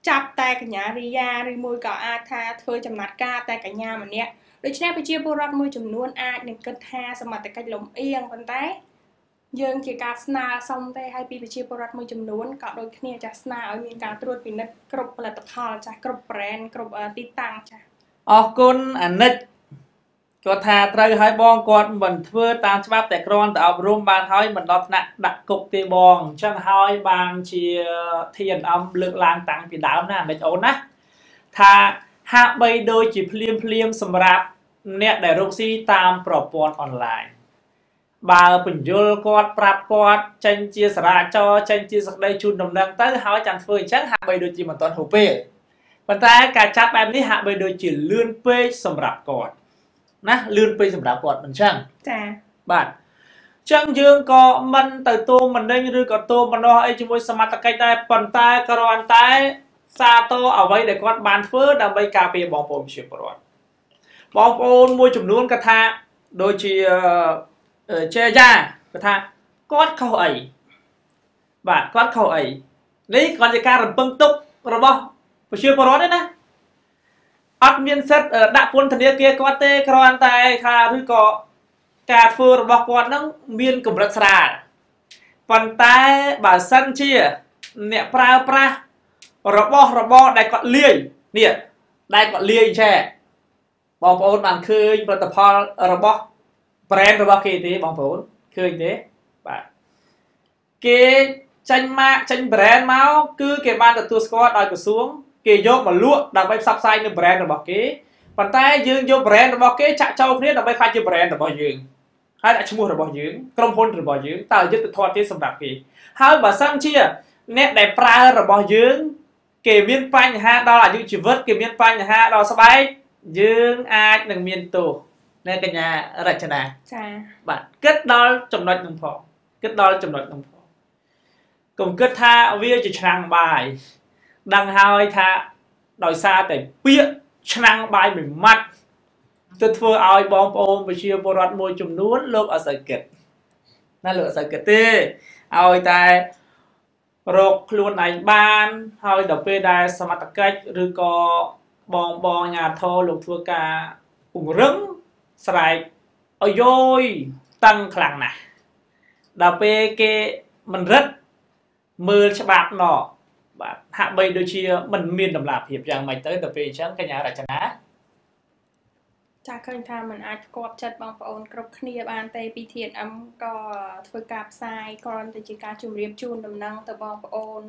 ចាប់តែកញ្ញារីយ៉ាឬមួយក៏អាចថាធ្វើចំណាត់ការតែកញ្ញាម្នាក់ដូច្នេះប្រជាពលរដ្ឋមួយចំនួនអាចនឹងគិតថាសមត្ថកិច្ចលំអៀងប៉ុន្តែ យើងជាការស្នើសុំទេឲ្យពីប្រជាពលរដ្ឋមួយចំនួនក៏ដូចគ្នាចាស់ស្នើឲ្យមានការត្រួតពិនិត្យគ្រប់ផលិតផលចាស់គ្រប់ brand គ្រប់ទីតាំងចាស់អរគុណអានិចគាត់ថាត្រូវឲ្យបងគាត់មិនធ្វើតាមច្បាប់តែគ្រាន់តែអប់រំបានហើយមិនដល់ថ្នាក់ដាក់គុកទេបងអញ្ចឹងហើយបានជាធានអំលើកឡើងតាំងពីដើមណាអានិចអូនណាថាហាក់បីដូចជាភ្លាមភ្លាមសម្រាប់អ្នកដែលរកស៊ីតាមប្រព័ន្ធអនឡាញ បើបញ្យលគាត់ប្រាប់គាត់ចេញជាសារាចរចេញជាសក្តីជូនដំណឹងទៅហើយចាំធ្វើអញ្ចឹងហាក់បីដូចជាមិនទាន់ហូបពេលប៉ុន្តែការចាប់បែបនេះហាក់បីដូចជាលឿនពេកសម្រាប់គាត់ណាលឿនពេកសម្រាប់គាត់មិនចឹងចាបាទចឹងយើងក៏មិនទៅទូមនិញឬក៏ទូមនោះអីជាមួយសមត្ថកិច្ចដែរប៉ុន្តែគ្រាន់តែសាទរអ្វីដែលគាត់បានធ្វើដើម្បីការពារបងប្អូនប្រជាពលរដ្ឋបងប្អូនមួយចំនួនគាត់ថាដូចជា ជេយ៉ាគាត់ថាគាត់ខុសអីបាទគាត់ខុសអីនេះគាត់ជាការរំពឹងទុករបស់ប្រជាពលរដ្ឋទេណាអត់មានសិទ្ធដាក់ពន្ធនាគារគាត់ទេគ្រាន់តែថាឬក៏ការធ្វើរបស់គាត់នឹងមានកម្រិតស្រាលប៉ុន្តែបើសិនជាអ្នកប្រើប្រាស់របស់របរដែលគាត់លាយនេះដែលគាត់លាយចែបងប្អូនបានឃើញផលិតផលរបស់ brand របស់គេទេបងប្អូនឃើញទេបាទគេចាញ់ម៉ាកចាញ់ brand មកគឺគេបានទទួលស្គាល់ដោយក្រសួងគេយកមកលក់ដើម្បីផ្សព្វផ្សាយនៅ brand របស់គេប៉ុន្តែយើងយក brand របស់គេចាក់ចោលគ្នាដើម្បីខ្លាចជា brand របស់យើងហើយដាក់ឈ្មោះរបស់យើងក្រុមហ៊ុនរបស់យើងតើយុទ្ធធម៌ទេសម្រាប់គេហើយបើសិនជាអ្នកដែលប្រើរបស់យើងគេមានបញ្ហាដល់អាយុជីវិតគេមានបញ្ហាដល់ស្បែកយើងអាចនឹងមានទោស នៅកញ្ញារចនាចាបាទគិតដល់ចំណុចនឹងផងគិតដល់ចំណុចនឹងផងកុំគិតថាវាជាឆ្នាំងបាយដឹងហើយថាដោយសារតែពាក្យឆ្នាំងបាយមួយម៉ាត់ទៅធ្វើឲ្យបងប្អូនប្រជាពលរដ្ឋមួយចំនួនលោកអត់សូវគិតណាលោកអត់សូវគិតទេឲ្យតែរកខ្លួនឯងបានហើយដល់ពេលដែលសមត្ថកិច្ចឬក៏បងបងអាធរលោកធ្វើការពង្រឹង ស្រែកអយោយតឹងខ្លាំងណាស់ដល់ពេលគេមិនរឹតមើលច្បាប់ណោបាទហាក់បីដូចជាមិនមានតម្លាភាពយ៉ាងម៉េចទៅដល់ពេលអញ្ចឹងកញ្ញារចនា ចាឃើញថាมันអាចផ្គាប់ចិត្តបងប្អូនគ្រប់គ្នាបានទេពី TNM ក៏ធ្វើការផ្សាយគ្រាន់តែជាការជម្រាបជូនដំណឹងទៅបងប្អូន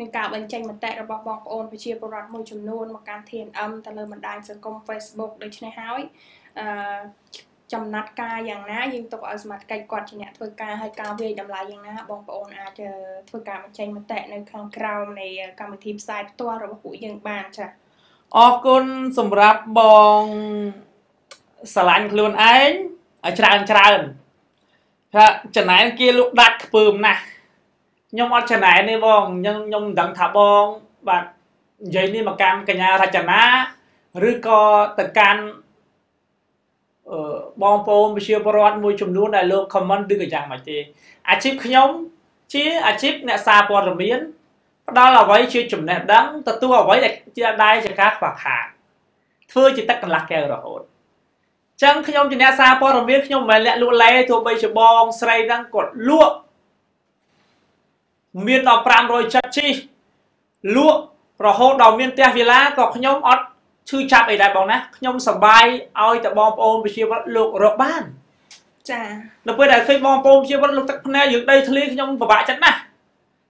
នឹងការបញ្ចេញមតិរបស់បងប្អូនប្រជាពលរដ្ឋមួយចំនួនមកកាន់ TNM ទៅលើបណ្ដាញសង្គម Facebook ដូច្នេះហើយអឺចំណាត់ការយ៉ាងណាយើងទុកឲ្យសមាជិកគាត់ជាអ្នកធ្វើការហើយការវាយតម្លៃយ៉ាងណាបងប្អូនអាចធ្វើការបញ្ចេញមតិនៅខាងក្រោមនៃកម្មវិធីផ្សាយផ្ទាល់របស់ពួកយើងបានចា៎អរគុណសម្រាប់បង ស្រឡាញ់ខ្លួនឯងឲ្យច្រើនច្រើនថាចំណែនគេលុកដាច់ខ្ពើមណាស់ខ្ញុំអត់ចំណែនទេបងខ្ញុំខ្ញុំមិនដឹងថាបងបាទនិយាយនេះមកកាន់កញ្ញារចនាឬក៏ទៅកាន់អឺបងប្អូនវិជាពរដ្ឋមួយចំនួនដែលលោក comment ឬក៏យ៉ាងម៉េចទេ អាជីពខ្ញុំជាអាជីពអ្នកសារព័ត៌មានផ្ដល់អ្វីជាចំណេះដឹងទទួលអ្វីដែលជាដែរជាការខ្វះខាតធ្វើជាទឹកកន្លះកែវរហូត ចឹងខ្ញុំជាអ្នកសារព័ត៌មានខ្ញុំមិនមែនលាក់លក់លែទោះបីជាបងស្រីហ្នឹងគាត់លក់មានដល់500ចិត្តជីលក់រហូតដល់មានផ្ទះវិឡាក៏ខ្ញុំអត់ឈឺចាប់អីដែរបងណាខ្ញុំសប្បាយឲ្យតែបងប្អូនប្រជាពលរដ្ឋលោករកបានចានៅពេលដែលឃើញបងប្អូនប្រជាពលរដ្ឋលោកទឹកភ្នែកយើងដីធ្លីខ្ញុំពិបាកចិត្តណាស់អ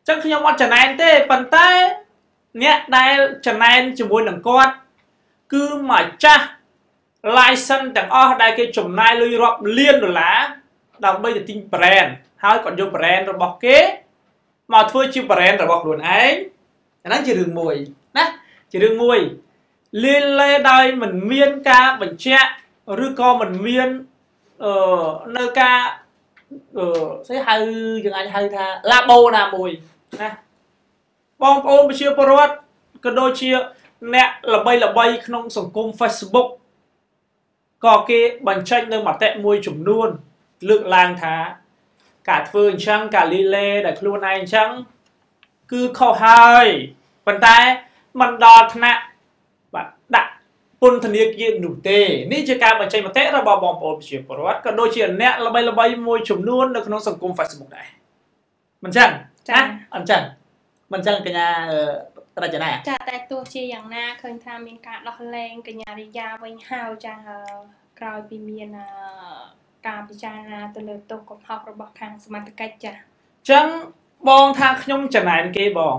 ញ្ចឹងខ្ញុំអត់ចំណែនទេប៉ុន្តែអ្នកដែលចំណែនជាមួយនឹងគាត់គឺម្ចាស់ license ទាំងអស់ដែលគេចំណាយលុយរាប់លានដុល្លារដើម្បីទៅទិញ brand ហើយគាត់យក brand របស់គេមកធ្វើជា brand របស់ខ្លួនឯងអាហ្នឹងជារឿងមួយណាជារឿងមួយលាលែដោយមិនមានការបញ្ជាក់ឬក៏មិនមានអឺនៅការអឺស្អីហៅយើងអាចហៅថាឡាបូណាមួយណាបងប្អូនប្រជាពលរដ្ឋក៏ដូចជាអ្នកល្បីល្បីក្នុងសង្គម Facebook ក៏គេបញ្ចេញនៅមតិមួយចំនួន លើកឡើងថា ការធ្វើអញ្ចឹងការលីលេដែលខ្លួនឯងអញ្ចឹងគឺខុសហើយប៉ុន្តែมันដល់ថ្នាក់បាទដាក់ពន្ធនាគារនោះទេនេះជាការបញ្ចេញមតិរបស់បងប្អូនប្រជាពលរដ្ឋក៏ដូចជាអ្នកល្បីល្បីមួយចំនួននៅក្នុងសង្គម Facebook ដែរមិនចឹងណាអញ្ចឹងមិនចឹងកញ្ញា រចនាចាតែទោះជាយ៉ាងណាឃើញថាមានការដោះលែងកញ្ញារិយាវិញហើយចាក្រោយពីមានការពិចារណាទៅលើទោសកំហុសរបស់ខាងសមត្ថកិច្ចចាចឹងបងថាខ្ញុំចំណែនគេបង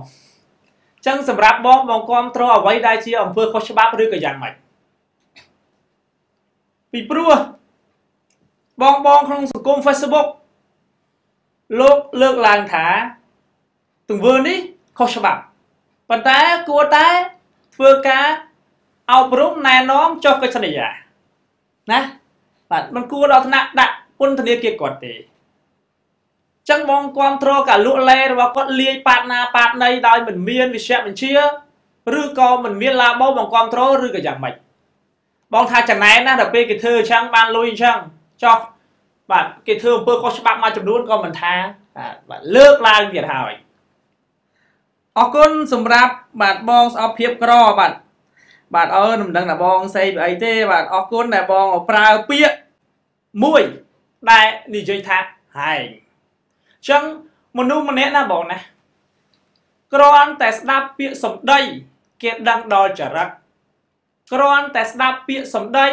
ចឹងសម្រាប់បងបងគ្រប់គ្រងអ្វីដែលជាអំពើខុសច្បាប់ឬក៏យ៉ាងម៉េចពីព្រោះបងបងក្នុងសង្គម Facebook លោកលើកឡើងថាទង្វើនេះខុសច្បាប់ ប៉ុន្តែគួរតែធ្វើការអប់រំណែនាំចុះកិច្ចសន្យាណាបាទมันគួរដល់ថ្នាក់ដាក់ពន្ធនាគារគាត់ទេចឹងបងគ្រប់គ្រងការលក់លែរបស់គាត់លាយប៉ាតណាប៉ាតណីដោយមិនមានវិជ្ជាបញ្ជាឬក៏មិនមានឡាបោបងគ្រប់គ្រងឬក៏យ៉ាងម៉េចបងថាចំណែនណាដល់ពេលគេធ្វើអញ្ចឹងបានលុយអញ្ចឹងចុះបាទគេធ្វើអំពើខុសច្បាប់មួយចំនួនក៏មិនថាបាទលើកឡើងទៀតហើយ អរគុណសម្រាប់បាទបងស្អប់ភាពក្របាទបាទអើមិនដឹងថាបងសេពីអីទេបាទអរគុណដែលបងប្រើពាក្យមួយដែលនិយាយថាហែងអញ្ចឹងមនុស្សម្នាក់ណាបងណាគ្រាន់តែស្ដាប់ពាក្យសម្ដី គេដឹងដល់ចរិតគ្រាន់តែស្ដាប់ពាក្យសម្ដី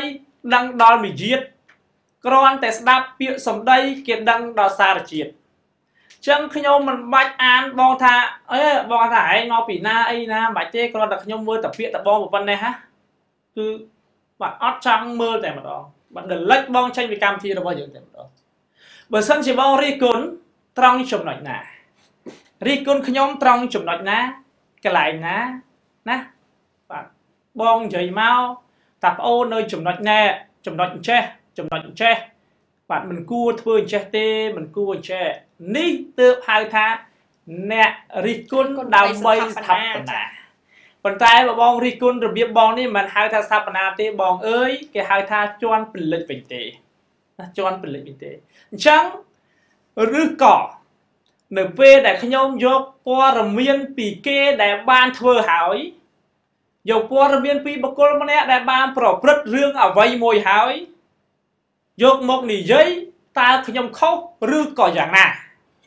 ដឹងដល់វិជាតគ្រាន់តែស្ដាប់ពាក្យសម្ដី គេដឹងដល់សារជាតិ ចឹងខ្ញុំមិនបាច់អានបងថាអេបងថាឯងមកពីណាអីណាមិនបាច់ទេគ្រាន់តែខ្ញុំមើលតែពាក្យតបងប៉ុណ្ណេះហាគឺបាទអត់ចង់មើលតែម្ដងបាទដលិចបងចេញពីកម្មវិធីរបស់យើងតែម្ដងបើសិនជាបងរីគុណត្រង់ចំណុចណារីគុណខ្ញុំត្រង់ចំណុចណាកន្លែងណាណាបាទបងនិយាយមកតាប្អូននៅចំណុចណែចំណុចចេះចំណុចចេះ បាទមិនគួរធ្វើអញ្ចេះទេមិនគួរអញ្ចេះនេះទើបហៅថាអ្នករិះគន់ដើម្បីស្ថាបនាប៉ុន្តែបងរិះគន់របៀបបងនេះមិនហៅថាស្ថាបនាទេបងអើយគេហៅថាជន់ពលិចវិញទេណាជន់ពលិចវិញទេអញ្ចឹងឬក៏នៅពេលដែលខ្ញុំយកព័ត៌មានពីគេដែលបានធ្វើហើយយកព័ត៌មានពីបុគ្គលម្នាក់ដែលបានប្រព្រឹត្តរឿងអ្វីមួយហើយ យកមកនិយាយតើខ្ញុំខុសឬក៏យ៉ាងណា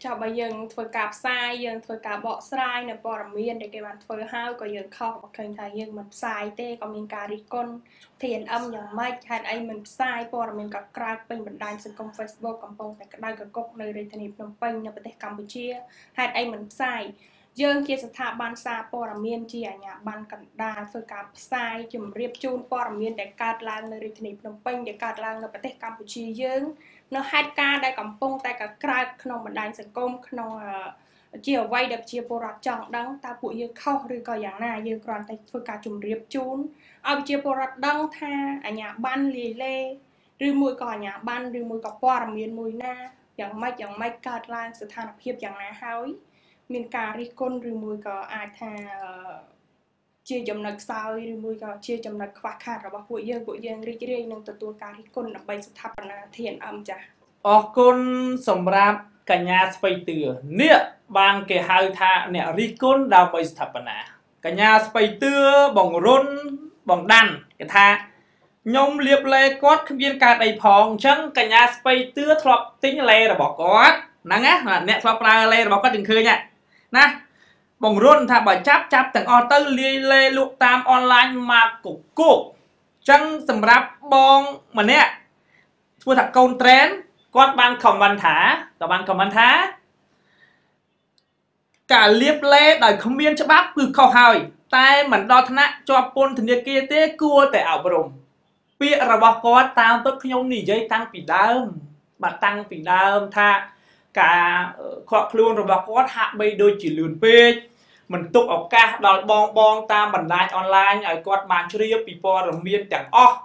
ចាំបើយើងធ្វើការផ្សាយយើងធ្វើការបកស្រាយនៅព័ត៌មានដែលគេបានធ្វើហើយក៏យើងខុសបើឃើញថាយើងមិនផ្សាយទេក៏មានការរិះគន់ TNM យ៉ាងម៉េចហេតុអីមិនផ្សាយព័ត៌មានកក្រើកពេញបណ្ដាញសង្គម Facebook កំពុងតែក្តៅកគុកនៅរាជធានីភ្នំពេញនៅប្រទេសកម្ពុជាហេតុអីមិនផ្សាយ យើងជាស្ថាប័នសារព័ត៌មានជាអាជ្ញាប័ណ្ណកណ្ដាលធ្វើការផ្សាយជម្រាបជូនព័ត៌មានដែលកើតឡើងនៅរាជធានីភ្នំពេញដែលកើតឡើងនៅប្រទេសកម្ពុជាយើង នៅហេតុការណ៍ដែលកំពុងតែកក្រើកក្នុងបណ្ដាញសង្គមក្នុងជាអ្វីដែលប្រជាពលរដ្ឋចង់ដឹងតើពួកយើងខុសឬក៏យ៉ាងណាយើងគ្រាន់តែធ្វើការជម្រាបជូនឲ្យប្រជាពលរដ្ឋដឹងថាអាញាប័ណ្ណលាយលេឬមួយក៏អាញាប័ណ្ណឬមួយក៏ព័ត៌មានមួយណាយ៉ាងម៉េចយ៉ាងម៉េចកើតឡើងស្ថានភាពយ៉ាងណាហើយ មានការរិះគន់ឬមួយក៏អាចថាជាចំណុចខ្សោយឬមួយក៏ជាចំណុចខ្វះខាតរបស់ពួកយើងពួកយើងរីករាយនឹងទទួលការរិះគន់ដើម្បីស្ថាបនាធានអមចាស់អរគុណសម្រាប់កញ្ញាស្បៃតឿនេះបានគេហៅថាអ្នករិះគន់ដើម្បីស្ថាបនាកញ្ញាស្បៃតឿបងរុនបងដាន់គេថាខ្ញុំលៀបលេគាត់គ្មានកើតអីផងអញ្ចឹងកញ្ញាស្បៃតឿធ្លាប់ទិញលេរបស់គាត់ហ្នឹងណាអ្នកធ្លាប់ប្រើលេរបស់គាត់នឹងឃើញ ណាបង្រុនថាបើចាប់ចាប់ទាំងអស់ទៅលាយលេលក់តាមអនឡាញមកកគោកចឹងសម្រាប់បងម្នាក់ធ្វើថាកូនត្រេនគាត់បានខមមិនថាក៏បានខមមិនថាការលៀបលេដោយគ្មានច្បាប់គឺខុសហើយ តែមិនដល់ថ្នាក់ជាប់ពន្ធនាគារទេគួរតែអប់រំពាក្យរបស់គាត់តាមពិតខ្ញុំនិយាយតាំងពីដើមបាទតាំងពីដើមថា ការខកខ្លួនរបស់គាត់ហាក់បីដូចជាលឿនពេកមិនទុកឱកាសដល់បងបងតាមបណ្ដាញអនឡាញឲ្យគាត់បានជ្រាបពីព័ត៌មានទាំងអស់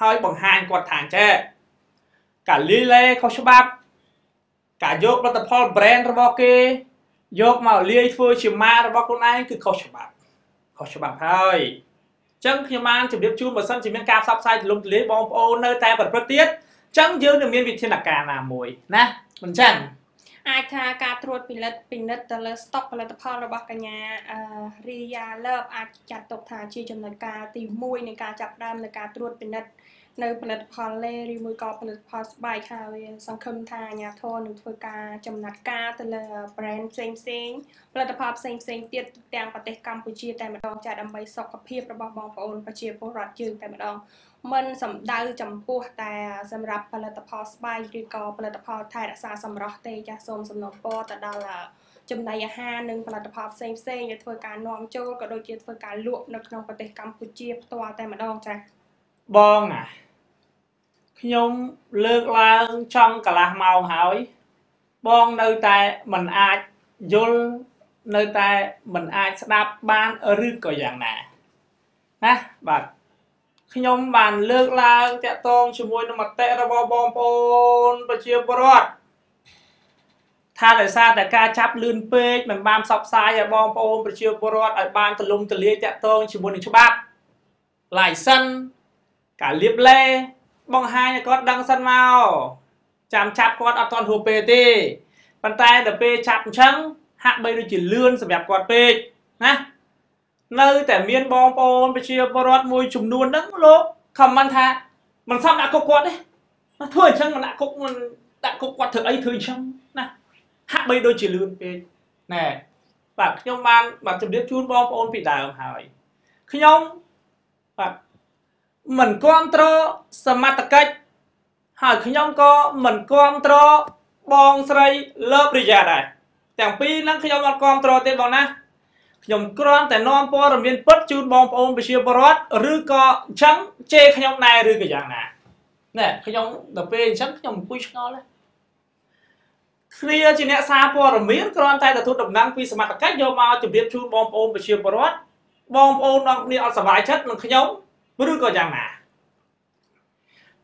ហើយបង្ហាញគាត់ថាចេះការលីលេខុសច្បាប់ការយកផលិតផល brand របស់គេយកមកលាយធ្វើជាម៉ាករបស់ខ្លួនឯងគឺខុសច្បាប់ខខុសច្បាប់ហើយអញ្ចឹងខ្ញុំបានជម្រាបជូនបើសិនជាមានការផ្សព្វផ្សាយទូលំទូលាយបងប្អូននៅតែប្រព្រឹត្តទៀតអញ្ចឹងយើងនឹងមានវិធានការណាមួយណា មិនចឹងអាចថាការត្រួតពិនិត្យពិនិត្យទៅលើស្តុកផលិតផលរបស់កញ្ញារីយ៉ាលើបអាចចាត់ទុកថាជាចំណុចការទី1នៃការចាប់ផ្ដើមនៃការត្រួតពិនិត្យនៅផលិតផលលេឬមួយក៏ផលិតផលស្បែកហើយសង្ឃឹមថាអាញាធរនឹងធ្វើការចំណាត់ការទៅលើ brand ផ្សេងផ្សេងផលិតផលផ្សេងផ្សេងទៀតទាំងប្រទេសកម្ពុជាតែម្ដងចាដើម្បីសុខភាពរបស់បងប្អូនប្រជាពលរដ្ឋយើងតែម្ដង មិនសំដៅចំពោះតែសម្រាប់ផលិតផលស្បែកឬក៏ផលិតផលថែរក្សាសម្រស់ទេចាសសូមសំណូមពរទៅដល់ចំណីអាហារនិងផលិតផលផ្សេងផ្សេងដែលធ្វើការនាំចូលក៏ដូចជាធ្វើការលក់នៅក្នុងប្រទេសកម្ពុជាផ្ទាល់តែម្ដងចា៎បងអាខ្ញុំលើកឡើងចង់កន្លះម៉ោងហើយ បងនៅតែមិនអាចយល់នៅតែមិនអាចស្ដាប់បានឬក៏យ៉ាងណាណាបាទ ខ្ញុំបានលើកឡើងតាក់ទងជាមួយនឹងមតិរបស់បងប្អូនប្រជាពលរដ្ឋថាដោយសារតែការចាប់លឿនពេកមិនបានផ្សព្វផ្សាយឲ្យបងប្អូនប្រជាពលរដ្ឋឲ្យបានទូលំទូលាយតាក់ទងជាមួយនឹងច្បាប់ license ការលាបឡេបង្ហាញឲ្យគាត់ដឹងសិនមកចាំចាប់គាត់អត់ទាន់ហួសពេលទេប៉ុន្តែដល់ពេលចាប់អញ្ចឹងហាក់បីដូចជាលឿនសម្រាប់គាត់ពេកណា នៅតែមានបងប្អូនប្រជាពលរដ្ឋមួយចំនួនហ្នឹងលោកខមមិនថាមិនសមដាក់គុកគាត់ទេធ្វើអញ្ចឹងមិនដាក់គុកមិនដាក់គុកគាត់ធ្វើអីធ្វើអញ្ចឹងណាហាក់បីដូចជាលឿនពេកណែបាទខ្ញុំបានបាទជម្រាបជូនបងប្អូនពីដើមហើយខ្ញុំបាទមិនគ្រប់គ្រងសមត្ថកិច្ចហើយខ្ញុំក៏មិនគ្រប់គ្រងបងស្រីលើប្រយ៉ាដែរទាំងពីរហ្នឹងខ្ញុំអត់គ្រប់គ្រងទេបងណា ខ្ញុំគ្រាន់តែនាំព័ត៌មានពិតជូនបងប្អូនប្រជាពលរដ្ឋឬក៏អញ្ចឹងជេរខ្ញុំដែរឬក៏យ៉ាងណាណែខ្ញុំដល់ពេលអញ្ចឹងខ្ញុំអង្គុយឆ្ងល់ដែរគ្នាជាអ្នកសារព័ត៌មានគ្រាន់តែទទួលដំណឹងពីសមត្ថកិច្ចយកមកជម្រាបជូនបងប្អូនប្រជាពលរដ្ឋបងប្អូនអង្គគ្នាអត់សុបាយចិត្តនឹងខ្ញុំឬក៏យ៉ាងណា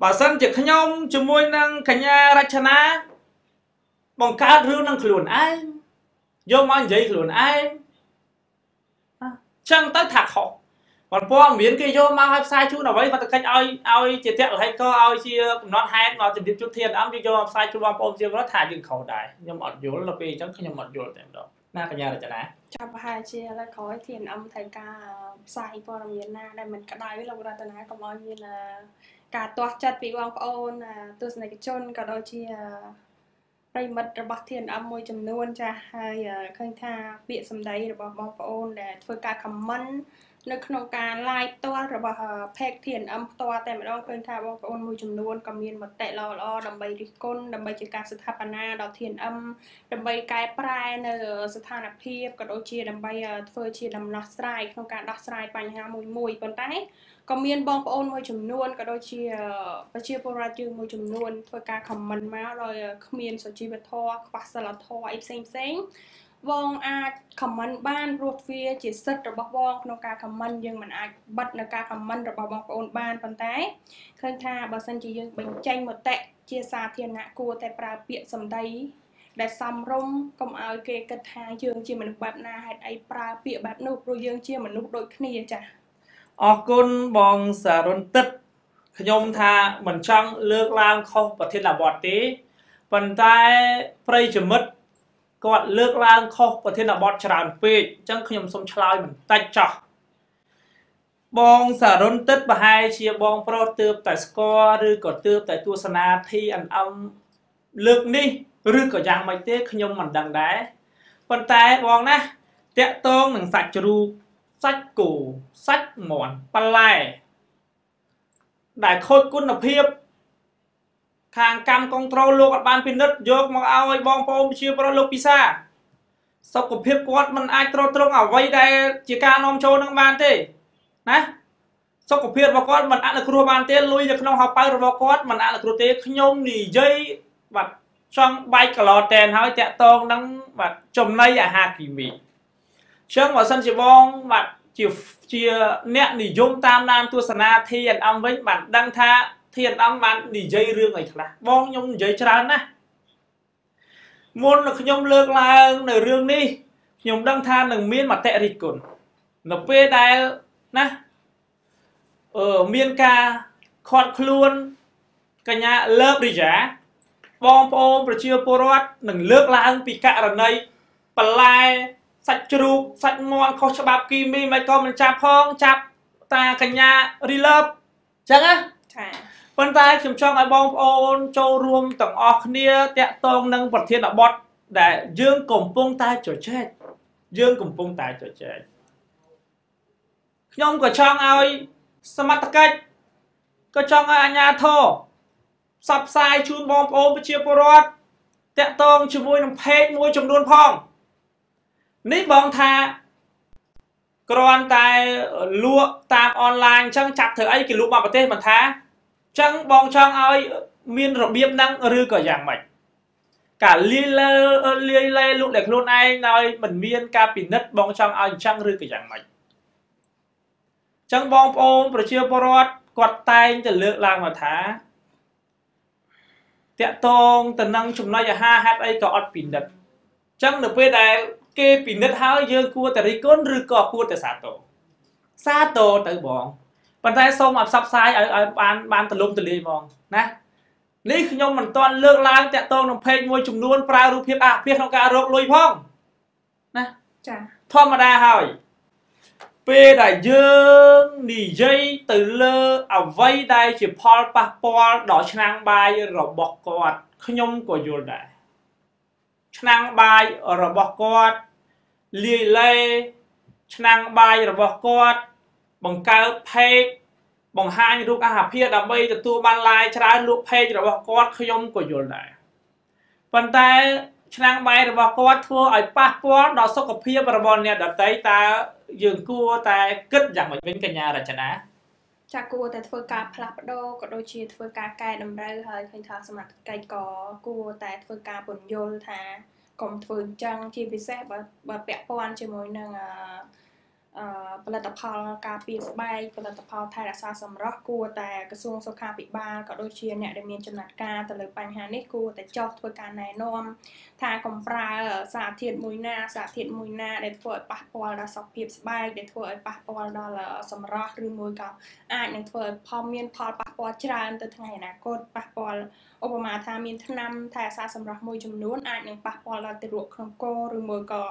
បើសិនជាខ្ញុំជាមួយនឹងកញ្ញារចនាបង្កើតរឿងនឹងខ្លួនឯងយកមកនិយាយខ្លួនឯង ចឹងទៅថាខុសប៉ុន្តែព័ត៌មានគេយកមកឲ្យផ្សាយជូនអ្វីគាត់ទៅកិច្ចឲ្យឲ្យជាតលហិកក៏ឲ្យជាកំណត់ហេតុមកជំរាបជូនធានអំយើងយកមកផ្សាយជូនបងប្អូនជារដ្ឋថាយើងខុសដែរខ្ញុំអត់យល់ដល់ពេលអញ្ចឹងខ្ញុំអត់យល់តែម្ដងណាកញ្ញារចនាចាប់ប្រហែលជាឥឡូវក្រោយធានអំត្រូវការផ្សាយព័ត៌មានណាដែលមិនក្តៅលោករតនាកុំឲ្យមានការទាស់ចិត្តពីបងប្អូនទស្សនិកជនក៏ដូចជា ប្រិមិត្តរបស់ TNM មួយចំនួនចាស់ហើយឃើញថាពាក្យសម្ដីរបស់បងប្អូនដែលធ្វើការ comment នៅក្នុងការ live ផ្ទាល់របស់ page TNM ផ្ទាល់តែម្ដងឃើញថាបងប្អូនមួយចំនួនក៏មានមតិល្អល្អដើម្បីរិះគន់ដើម្បីជាការស្ថាបនាដល់ TNM ដើម្បីកែប្រែនៅស្ថានភាពក៏ដូចជាដើម្បីធ្វើជាដំណោះស្រាយក្នុងការដោះស្រាយបញ្ហាមួយមួយប៉ុន្តែ ក៏មានបងប្អូនមួយចំនួនក៏ដូចជាប្រជាពលរដ្ឋយើងមួយចំនួនធ្វើការ comment មកដោយគ្មានសុជីវធម៌ខ្វះសិលធម៌អីផ្សេងផ្សេងបងអាច comment បានព្រោះវាជាសិទ្ធិរបស់បងក្នុងការ comment យើងមិនអាចបិទនៅការ comment របស់បងប្អូនបានប៉ុន្តែឃើញថាបើសិនជាយើងបញ្ចេញមតិជាសាធារណៈគួរតែប្រើពាក្យសម្ដីដែលសំរុំកុំឲ្យគេគិតថាយើងជាមនុស្សបែបណាហេតុអីប្រើពាក្យបែបនោះព្រោះយើងជាមនុស្សដូចគ្នាចា៎ អរគុណបងសារុនទឹកខ្ញុំថាមិនចង់លើកឡើងខុសប្រធានបទទេប៉ុន្តែប្រិយមិត្តគាត់លើកឡើងខុសប្រធានបទច្រើនពេកអញ្ចឹងខ្ញុំសូមឆ្លើយបន្តិចចោះបងសារុនទឹកប្រហែលជាបងប្រុសទើបតែស្គាល់ឬក៏ទើបតែទស្សនា TNM លើកនេះឬក៏យ៉ាងម៉េចទេខ្ញុំមិនដឹងដែរប៉ុន្តែបងណាតកតងនឹងសាច់ជ្រូក សាច់គោសាច់មាន់បន្លែដែលខូចគុណភាព ខាងកម្មគនត្រូលលោកអត់បានពិនិត្យយកមកឲ្យបងប្អូនប្រជាពលរដ្ឋលោកពិសាសុខភាពគាត់មិនអាចត្រួតត្រងអ្វីដែលជាការនាំចូលនឹងបានទេណាសុខភាពរបស់គាត់មិនអនុគ្រោះបានទេលុយនៅក្នុងហោប៉ៅរបស់គាត់មិនអនុគ្រោះទេខ្ញុំនិយាយបាទចង់បែកកឡតែនហើយតាក់តងនឹងបាទចំណីអាហារគីមី ចឹងបើសិនជាបងបាទជាជាអ្នកនិយមតាមដានទស្សនា TNM វិញបានដឹងថា TNM បាននិយាយរឿងអីខ្លះបងខ្ញុំនិយាយច្រើនណាស់មុនខ្ញុំលើកឡើងនៅរឿងនេះខ្ញុំដឹងថានឹងមានមតិរិះគន់នៅពេលដែលណាអឺមានការខាត់ខ្លួនកញ្ញាលើបរិយាបងប្អូនប្រជាពលរដ្ឋនឹងលើកឡើងពីករណីបន្លែ សាច់ជ្រូកសាច់មាន់ខុសច្បាប់គីមីមិនក៏មិនចាប់ផងចាប់តាកញ្ញារីលើបអញ្ចឹងណាចាប៉ុន្តែខ្ញុំចង់ឲ្យបងប្អូនចូលរួមទាំងអស់គ្នាតាក់ទងនឹងប្រធានបទដែលយើងកំពុងតែជជែកយើងកំពុងតែជជែកខ្ញុំក៏ចង់ឲ្យសមត្ថកិច្ចក៏ចង់ឲ្យអាជ្ញាធរផ្សព្វផ្សាយជូនបងប្អូនប្រជាពលរដ្ឋតាក់ទងជាមួយនឹងเพจមួយចំនួនផង នេះបងថាគ្រាន់តែលក់តាមអនឡាញអញ្ចឹងចាប់ធ្វើអីគេលក់មកប្រទេសមិនថាអញ្ចឹងបងចង់ឲ្យមានរបៀបហ្នឹងឬក៏យ៉ាងម៉េចការលាយលើលាយលែលក់តែខ្លួនឯងដោយមិនមានការពិនិត្យបងចង់ឲ្យអញ្ចឹងឬក៏យ៉ាងម៉េចចឹងបងប្អូនប្រជាពលរដ្ឋគាត់តែងតែលើកឡើងមកថាតាក់តងទៅនឹងចំណុចអាហារហេតុអីក៏អត់ពិនិត្យចឹងនៅពេលដែល គេពិនិត្យហើយយើងគួរតែរិះគន់ឬក៏គួរតែសាទរសាទរទៅបងប៉ុន្តែសូមឲ្យផ្សព្វផ្សាយឲ្យឲ្យបានបានទលំទលាយហ្មងណានេះខ្ញុំមិនទាន់លើកឡើងតាក់ទងនឹងเพจមួយចំនួនប្រើរូបភាពអាភិក្នុងការរកលុយផងណាចាធម្មតាហើយពេលដែលយើងនិយាយទៅលើអ្វីដែលជាផលប៉ះពាល់ដល់ឆ្នាំងបាយរបស់គាត់ខ្ញុំក៏យល់ដែរ ឆ្នាំងបាយរបស់គាត់លាយឡេឆ្នាំងបាយរបស់គាត់បង្កើតផេកបង្ហាញរូបអាហារភាពដើម្បីទទួលបានឡាយច្រើនលក់ផេករបស់គាត់ខ្ញុំក៏យល់ដែរប៉ុន្តែឆ្នាំងបាយរបស់គាត់ធ្វើឲ្យប៉ះពាល់ដល់សុខភាពរបស់អ្នកដទៃតើយើងគួរតែគិតយ៉ាងម៉េចវិញកញ្ញារចនា ចាគួរតែធ្វើការផ្លាស់ប្ដូរក៏ដូចជាធ្វើការកែតម្រូវហើយឃើញថាសមត្ថកិច្ចក៏គួរតែធ្វើការពន្យល់ថាកុំធ្វើអញ្ចឹងជាពិសេសបើបើពាក់ព័ន្ធជាមួយនឹងអឺ ផលិតផលការពារស្បែកផលិតផលថែរក្សាសម្រស់គួរតែក្រសួងសុខាភិបាលក៏ដូចជាអ្នកដែលមានចំណាត់ការទៅលើបញ្ហានេះគួរតែចោះធ្វើការណែនាំថាកុំប្រើសារធាតុមួយណាសារធាតុមួយណាដែលធ្វើឲ្យប៉ះពាល់ដល់សុខភាពស្បែកដែលធ្វើឲ្យប៉ះពាល់ដល់សម្រស់ឬមួយក៏អាចនឹងធ្វើឲ្យផលមានផលប៉ះពាល់ច្រើនទៅថ្ងៃអនាគតប៉ះពាល់ឧបមាថាមានថ្នាំថែរក្សាសម្រស់មួយចំនួនអាចនឹងប៉ះពាល់ដល់ទារកក្នុងកឬមួយក៏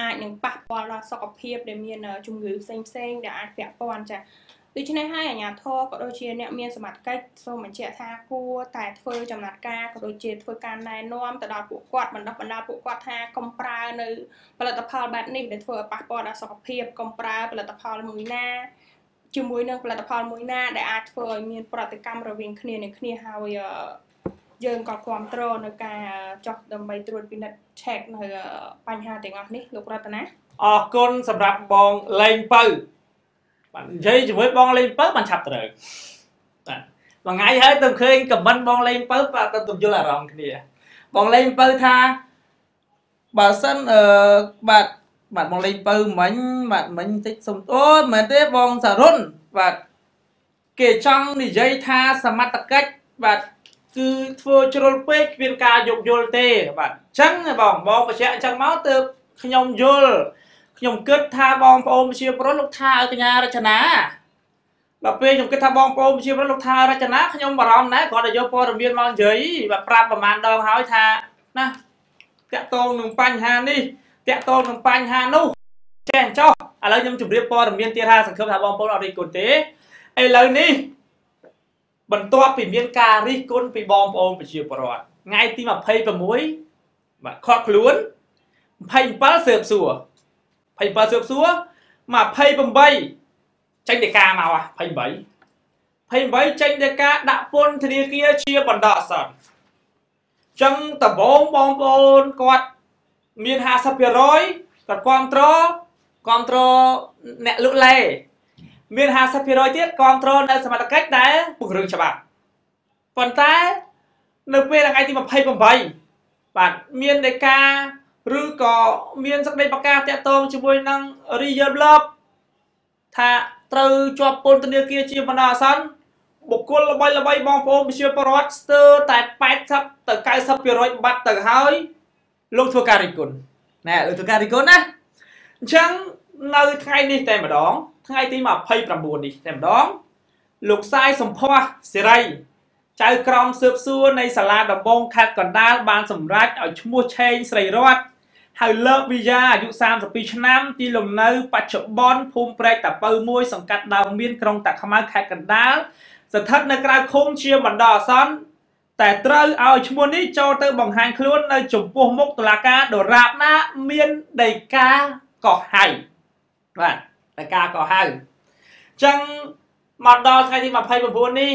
អាចនឹងប៉ះពាល់ដល់សុខភាពដែលមានជំងឺផ្សេងផ្សេងដែលអាចពាក់ព័ន្ធចា៎ដូច្នេះហើយអាជ្ញាធរក៏ដូចជាអ្នកមានសមត្ថកិច្ចសូមបញ្ជាក់ថាគួរតែធ្វើចំណាត់ការក៏ដូចជាធ្វើការណែនាំទៅដល់ពួកគាត់បណ្ដុះបណ្ដាលពួកគាត់ថាកុំប្រើនៅផលិតផលបែបនេះដែលធ្វើឲ្យប៉ះពាល់ដល់សុខភាពកុំប្រើផលិតផលមួយណាជាមួយនឹងផលិតផលមួយណាដែលអាចធ្វើឲ្យមានប្រតិកម្មរវាងគ្នានឹងគ្នាហើយ យើងក៏គ្រប់គ្រងនៅការចោះដើម្បីត្រួតពិនិត្យ check នៅបញ្ហាទាំងអស់នេះលោករតនាអរគុណសម្រាប់បងលេងពៅបាទនិយាយជាមួយបងលេងពៅបានឆាប់ត្រូវបាទមួយថ្ងៃហើយទៅឃើញខមមិនបងលេងពៅបាទទៅទំយល់អារម្មណ៍គ្នា បងលេងពៅថាបើសិនអឺបាទបាទបងលេងពៅមិញបាទមិញតិចសុំអូមិនមែនទេបងសរុនបាទគេចង់និយាយថាសមត្ថកិច្ចបាទ គឺធ្វើជ្រុលពេកគ្មានការយោគយល់ទេបាទអញ្ចឹងបងបងបញ្ជាក់អញ្ចឹងមកទើបខ្ញុំយល់ខ្ញុំគិតថាបងប្អូនជាប្រុសលោកថាឲ្យកញ្ញារចនាដល់ពេលខ្ញុំគិតថាបងប្អូនជាប្រុសលោកថារចនាខ្ញុំបារម្ភដែរគាត់ទៅយកព័ត៌មានមកនិយាយបាទប្រាប់ប្រហែលដងហើយថាណាតាក់ទងនឹងបញ្ហានេះតាក់ទងនឹងបញ្ហានោះចេះចោះឥឡូវខ្ញុំជម្រាបព័ត៌មានទៀតថាសង្ឃឹមថាបងប្អូនអត់រីកគុណទេឥឡូវនេះ បន្ទាប់ពីមានការរិះគន់ពីបងប្អូនប្រជាពលរដ្ឋថ្ងៃទី26បាទខកខ្លួន27ស៊ើបសួរ27ស៊ើបសួរ28ចេញដីកាមក28 28ចេញដីកាដាក់ពន្ធនាគារជាបណ្ដោះអាសន្នចឹងដំបងបងប្អូនគាត់មាន50%គាត់គ្រប់គ្រងគ្រប់គ្រងអ្នកលក់ឡេ មាន50%ទៀតគ្រប់គ្រងនៅសមត្ថកិច្ចដែលពង្រឹងច្បាប់ប៉ុន្តែនៅពេលថ្ងៃទី28បាទមានដីកាឬក៏មានសេចក្តីប្រកាសតាក់ទងជាមួយនឹង Real Love ថាត្រូវជាប់ពន្ធនាគារជាបណ្ដោះអាសន្នបុគ្គលល្បីល្បីបងប្អូនប្រជាពលរដ្ឋស្ទើរតែ80ទៅ90%បាត់ទៅហើយលោកធ្វើការរិះគន់ណែលោកធ្វើការរិះគន់ណាអញ្ចឹងនៅថ្ងៃនេះតែម្ដង ថ្ងៃទី29នេះតែម្ដង លោកសាយសំភ័សសេរីចៅក្រមស៊ើបសួរនៃសាលាដំបងខេត្តកណ្ដាលបានសម្រេចឲ្យឈ្មោះឆេងស្រីរតហើយលើកវិយាអាយុ32ឆ្នាំ ទីលំនៅ បច្ចុប្បន្នភូមិព្រែកតាពៅមួយសង្កាត់ដើមមានក្រុងតាខ្មៅខេត្តកណ្ដាលស្ថិតនៅក្រៅឃុំជាបណ្ដោះអាសន្នតែត្រូវឲ្យឈ្មោះនេះចូលទៅបង្ហាញខ្លួននៅចំពោះមុខតុលាការដរាបណាមានដីកាកោះហៅបាទ ដីកាកោះហៅអញ្ចឹងមកដល់ថ្ងៃទី29នេះ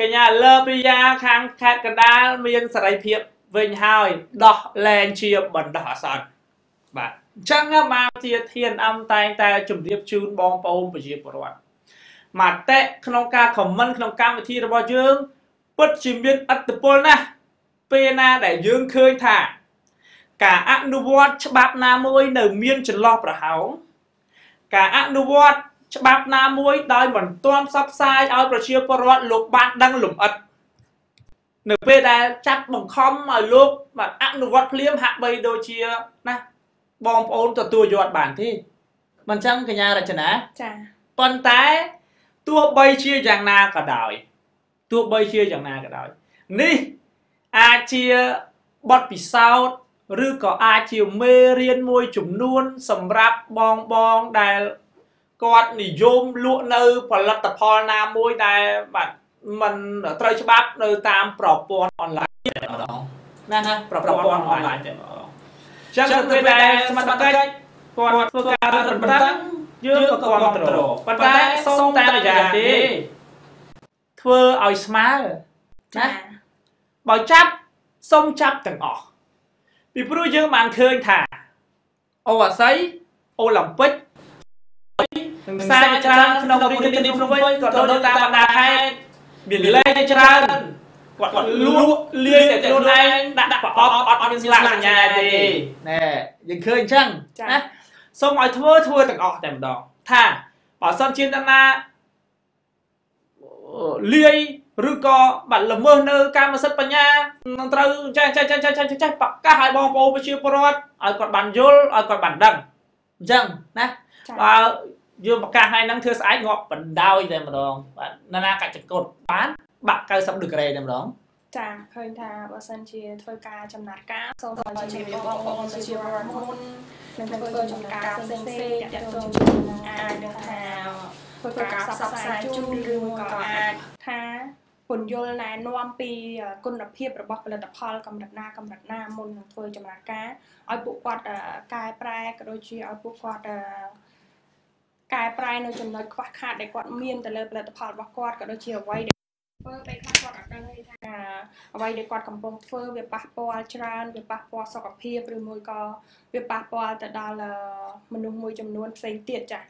កញ្ញាលើព្រិយាខាងខេត្តកណ្ដាលមានសេរីភាពវិញហើយដោះលែងជាបណ្ដោះអាសន្នបាទអញ្ចឹងមកជាធានអំតែងតែជម្រាបជូនបងប្អូនប្រជាពលរដ្ឋមតិក្នុងការខមមិនក្នុងកម្មវិធីរបស់យើងពិតជាមានឥទ្ធិពលណាស់ពេលណាដែលយើងឃើញថា ការអនុវត្តច្បាប់ណាមួយនៅមានចន្លោះប្រហោង ការអនុវត្តច្បាប់ណាមួយដោយមិនទាន់ផ្សព្វផ្សាយឲ្យប្រជាពលរដ្ឋលោកបានដឹងលំអិតនៅពេលដែលចាត់បង្ខំឲ្យលោកបាទអនុវត្តភ្លាមហាក់បីដូចជាណាបងប្អូនទទួលយកបានទេមិនចឹងកញ្ញារចនាចាប៉ុន្តែទោះបីជាយ៉ាងណាក៏ដោយទោះបីជាយ៉ាងណាក៏ដោយនេះអាចជាបទពិសោធន៍ ឬក៏អាចជាមេរៀនមួយចំនួន សម្រាប់បងបងដែលគាត់និយមលក់នៅ ផលិតផលណាមួយដែលបាទมันត្រូវច្បាប់នៅតាមប្រព័ន្ធអនឡាញតែម្ដងណាណាប្រព័ន្ធអនឡាញតែម្ដងចឹងទៅពេលដែលសមត្ថកិច្ចគាត់ធ្វើការរឹតបន្តឹងយើងក៏គ្រប់គ្រងប៉ុន្តែសូមតាមរយៈទេធ្វើឲ្យស្មើណាបើចាប់សូមចាប់ទាំងអស់ ពីព្រោះយើងបានឃើញថាអូអាស័យអូឡ িম্প ិកនឹងផ្សាយច្រើនក្នុងរាជធានីភ្នំពេញក៏ដូចតាមបណ្ដាខេត្តមានលេខច្រើនគាត់គាត់លក់លាយតែខ្លួនឯងដាក់ប្រអប់អត់មានស្លាកសញ្ញាទេណែយើងឃើញអញ្ចឹងណាសូមឲ្យធ្វើធ្វើទាំងអស់តែម្ដងថាបើសិនជាណាលាយ ឬក៏បាត់ល្មើសនៅកម្មសិទ្ធិបញ្ញានឹងត្រូវចេះចេះចេះចេះចេះប្រកាសឲ្យបងប្អូនប្រជាពលរដ្ឋឲ្យគាត់បានយល់ឲ្យគាត់បានដឹងអញ្ចឹងណាបើយើងប្រកាសថ្ងៃហ្នឹងធ្វើស្អែកងាប់បណ្ដោយតែម្ដងបាទណានាកាច់ចង្កត់បានបាក់90ដឺក្រេតែម្ដងចាឃើញថាបើសិនជាធ្វើការចំណាត់ការសូមឲ្យជំរាបបងប្អូនប្រជាពលរដ្ឋមុននឹងធ្វើចំណាត់ការផ្សេងៗទាក់ទងជាមួយនឹងអាចនឹងថាធ្វើការផ្សព្វផ្សាយជូនឬក៏អាចថា ពន្យល់ណែនាំពីគុណភាពរបស់ផលិតផលកម្រិតណាកម្រិតណាមុននឹងធ្វើចំណាត់ការឲ្យពួកគាត់កែប្រែក៏ដូចជាឲ្យពួកគាត់កែប្រែនៅចំណុចខ្វះខាតដែលគាត់មានទៅលើផលិតផលរបស់គាត់ក៏ដូចជាអ្វីដែលធ្វើពេលខ្លះគាត់អត់ដឹងថាអ្វីដែលគាត់កំពុងធ្វើវាប៉ះពាល់ច្រើនវាប៉ះពាល់សុខភាពឬមួយក៏វាប៉ះពាល់ទៅដល់មនុស្សមួយចំនួនផ្សេងទៀតចា៎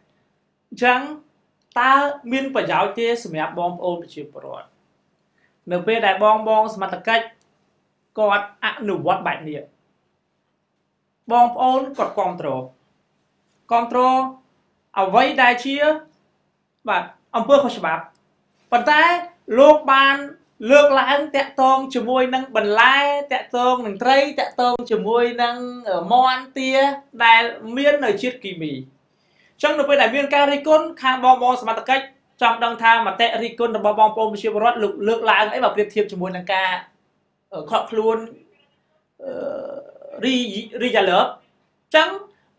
អញ្ចឹងតើមានប្រយោជន៍ទេសម្រាប់បងប្អូនប្រជាពលរដ្ឋ នៅពេលដែលបងបងសមត្ថកិច្ចគាត់អនុវត្តបែបនេះបងប្អូនគាត់គ្រប់គ្រងគ្រប់គ្រងអ្វីដែលជាបាទអង្គើខុសច្បាប់ប៉ុន្តែលោកបានលើកឡើងតាក់ទងជាមួយនឹងបន្លែតាក់ទងនឹងត្រីតាក់ទងជាមួយនឹងមន់ទាដែលមាននៅជាតិគីមីចឹងនៅពេលដែលមានការរិះគន់ខាងបងបងសមត្ថកិច្ច ចង់ដឹងថាមតិរិះគន់របស់បងប្អូនប្រជាពលរដ្ឋលោកលើកឡើងអីបើប្រៀបធៀបជាមួយនឹងការខកខ្លួនរីរីយ៉ាលើបចឹង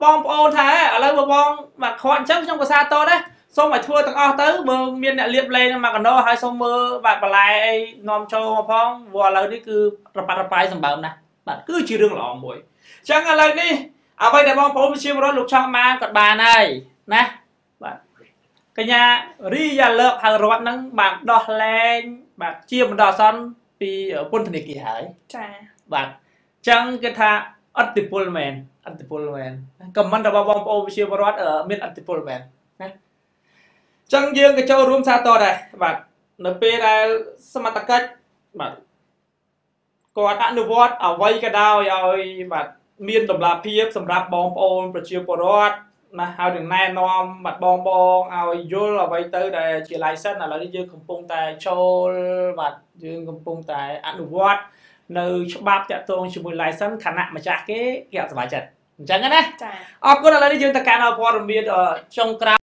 បងប្អូនថាឥឡូវបងមកខាត់អញ្ចឹងខ្ញុំក៏សាទរដែរសូមឲ្យធ្វើទាំងអស់ទៅបើមានអ្នកលៀបលេងមកកណោហើយសូមមើលបាទបន្លែអីនាំចូលមកផងព្រោះឥឡូវនេះគឺរប៉ាត់រប៉ាយសម្បើមណាស់បាទគឺជារឿងល្អមួយអញ្ចឹងឥឡូវនេះអ្វីដែលបងប្អូនប្រជាពលរដ្ឋលោកចង់បានគាត់បានហើយណាបាទ កញ្ញារីយ៉ាលើបហៅរត់ហ្នឹងបានដោះលែងបាទជាបណ្ដោះអាសន្នពីពន្ធនាគារហើយចាបាទអញ្ចឹងគេថាអតិពលមែនអតិពលមែនខមមិនរបស់បងប្អូនប្រជាពលរដ្ឋមានអតិពលមែនណាចឹងយើងក៏ចូលរួមសាទរដែរបាទនៅពេលដែលសមត្ថកិច្ចបាទគាត់អនុវត្តអ្វីក៏ដោយឲ្យបាទមានតម្លាភាពសម្រាប់បងប្អូនប្រជាពលរដ្ឋ ណាហើយនឹងណែនាំបាត់បងបងឲ្យយល់អ្វីទៅដែលជា license ឥឡូវនេះយើងកំពុងតែចូលបាទយើងកំពុងតែអនុវត្តនៅច្បាប់តាក់ទងជាមួយ license ខណៈម្ចាស់គេគេអត់សប្បាយចិត្តអញ្ចឹងណាចាអរគុណឥឡូវនេះយើងទៅកាន់ព័ត៌មានអឺចុងក្រោយ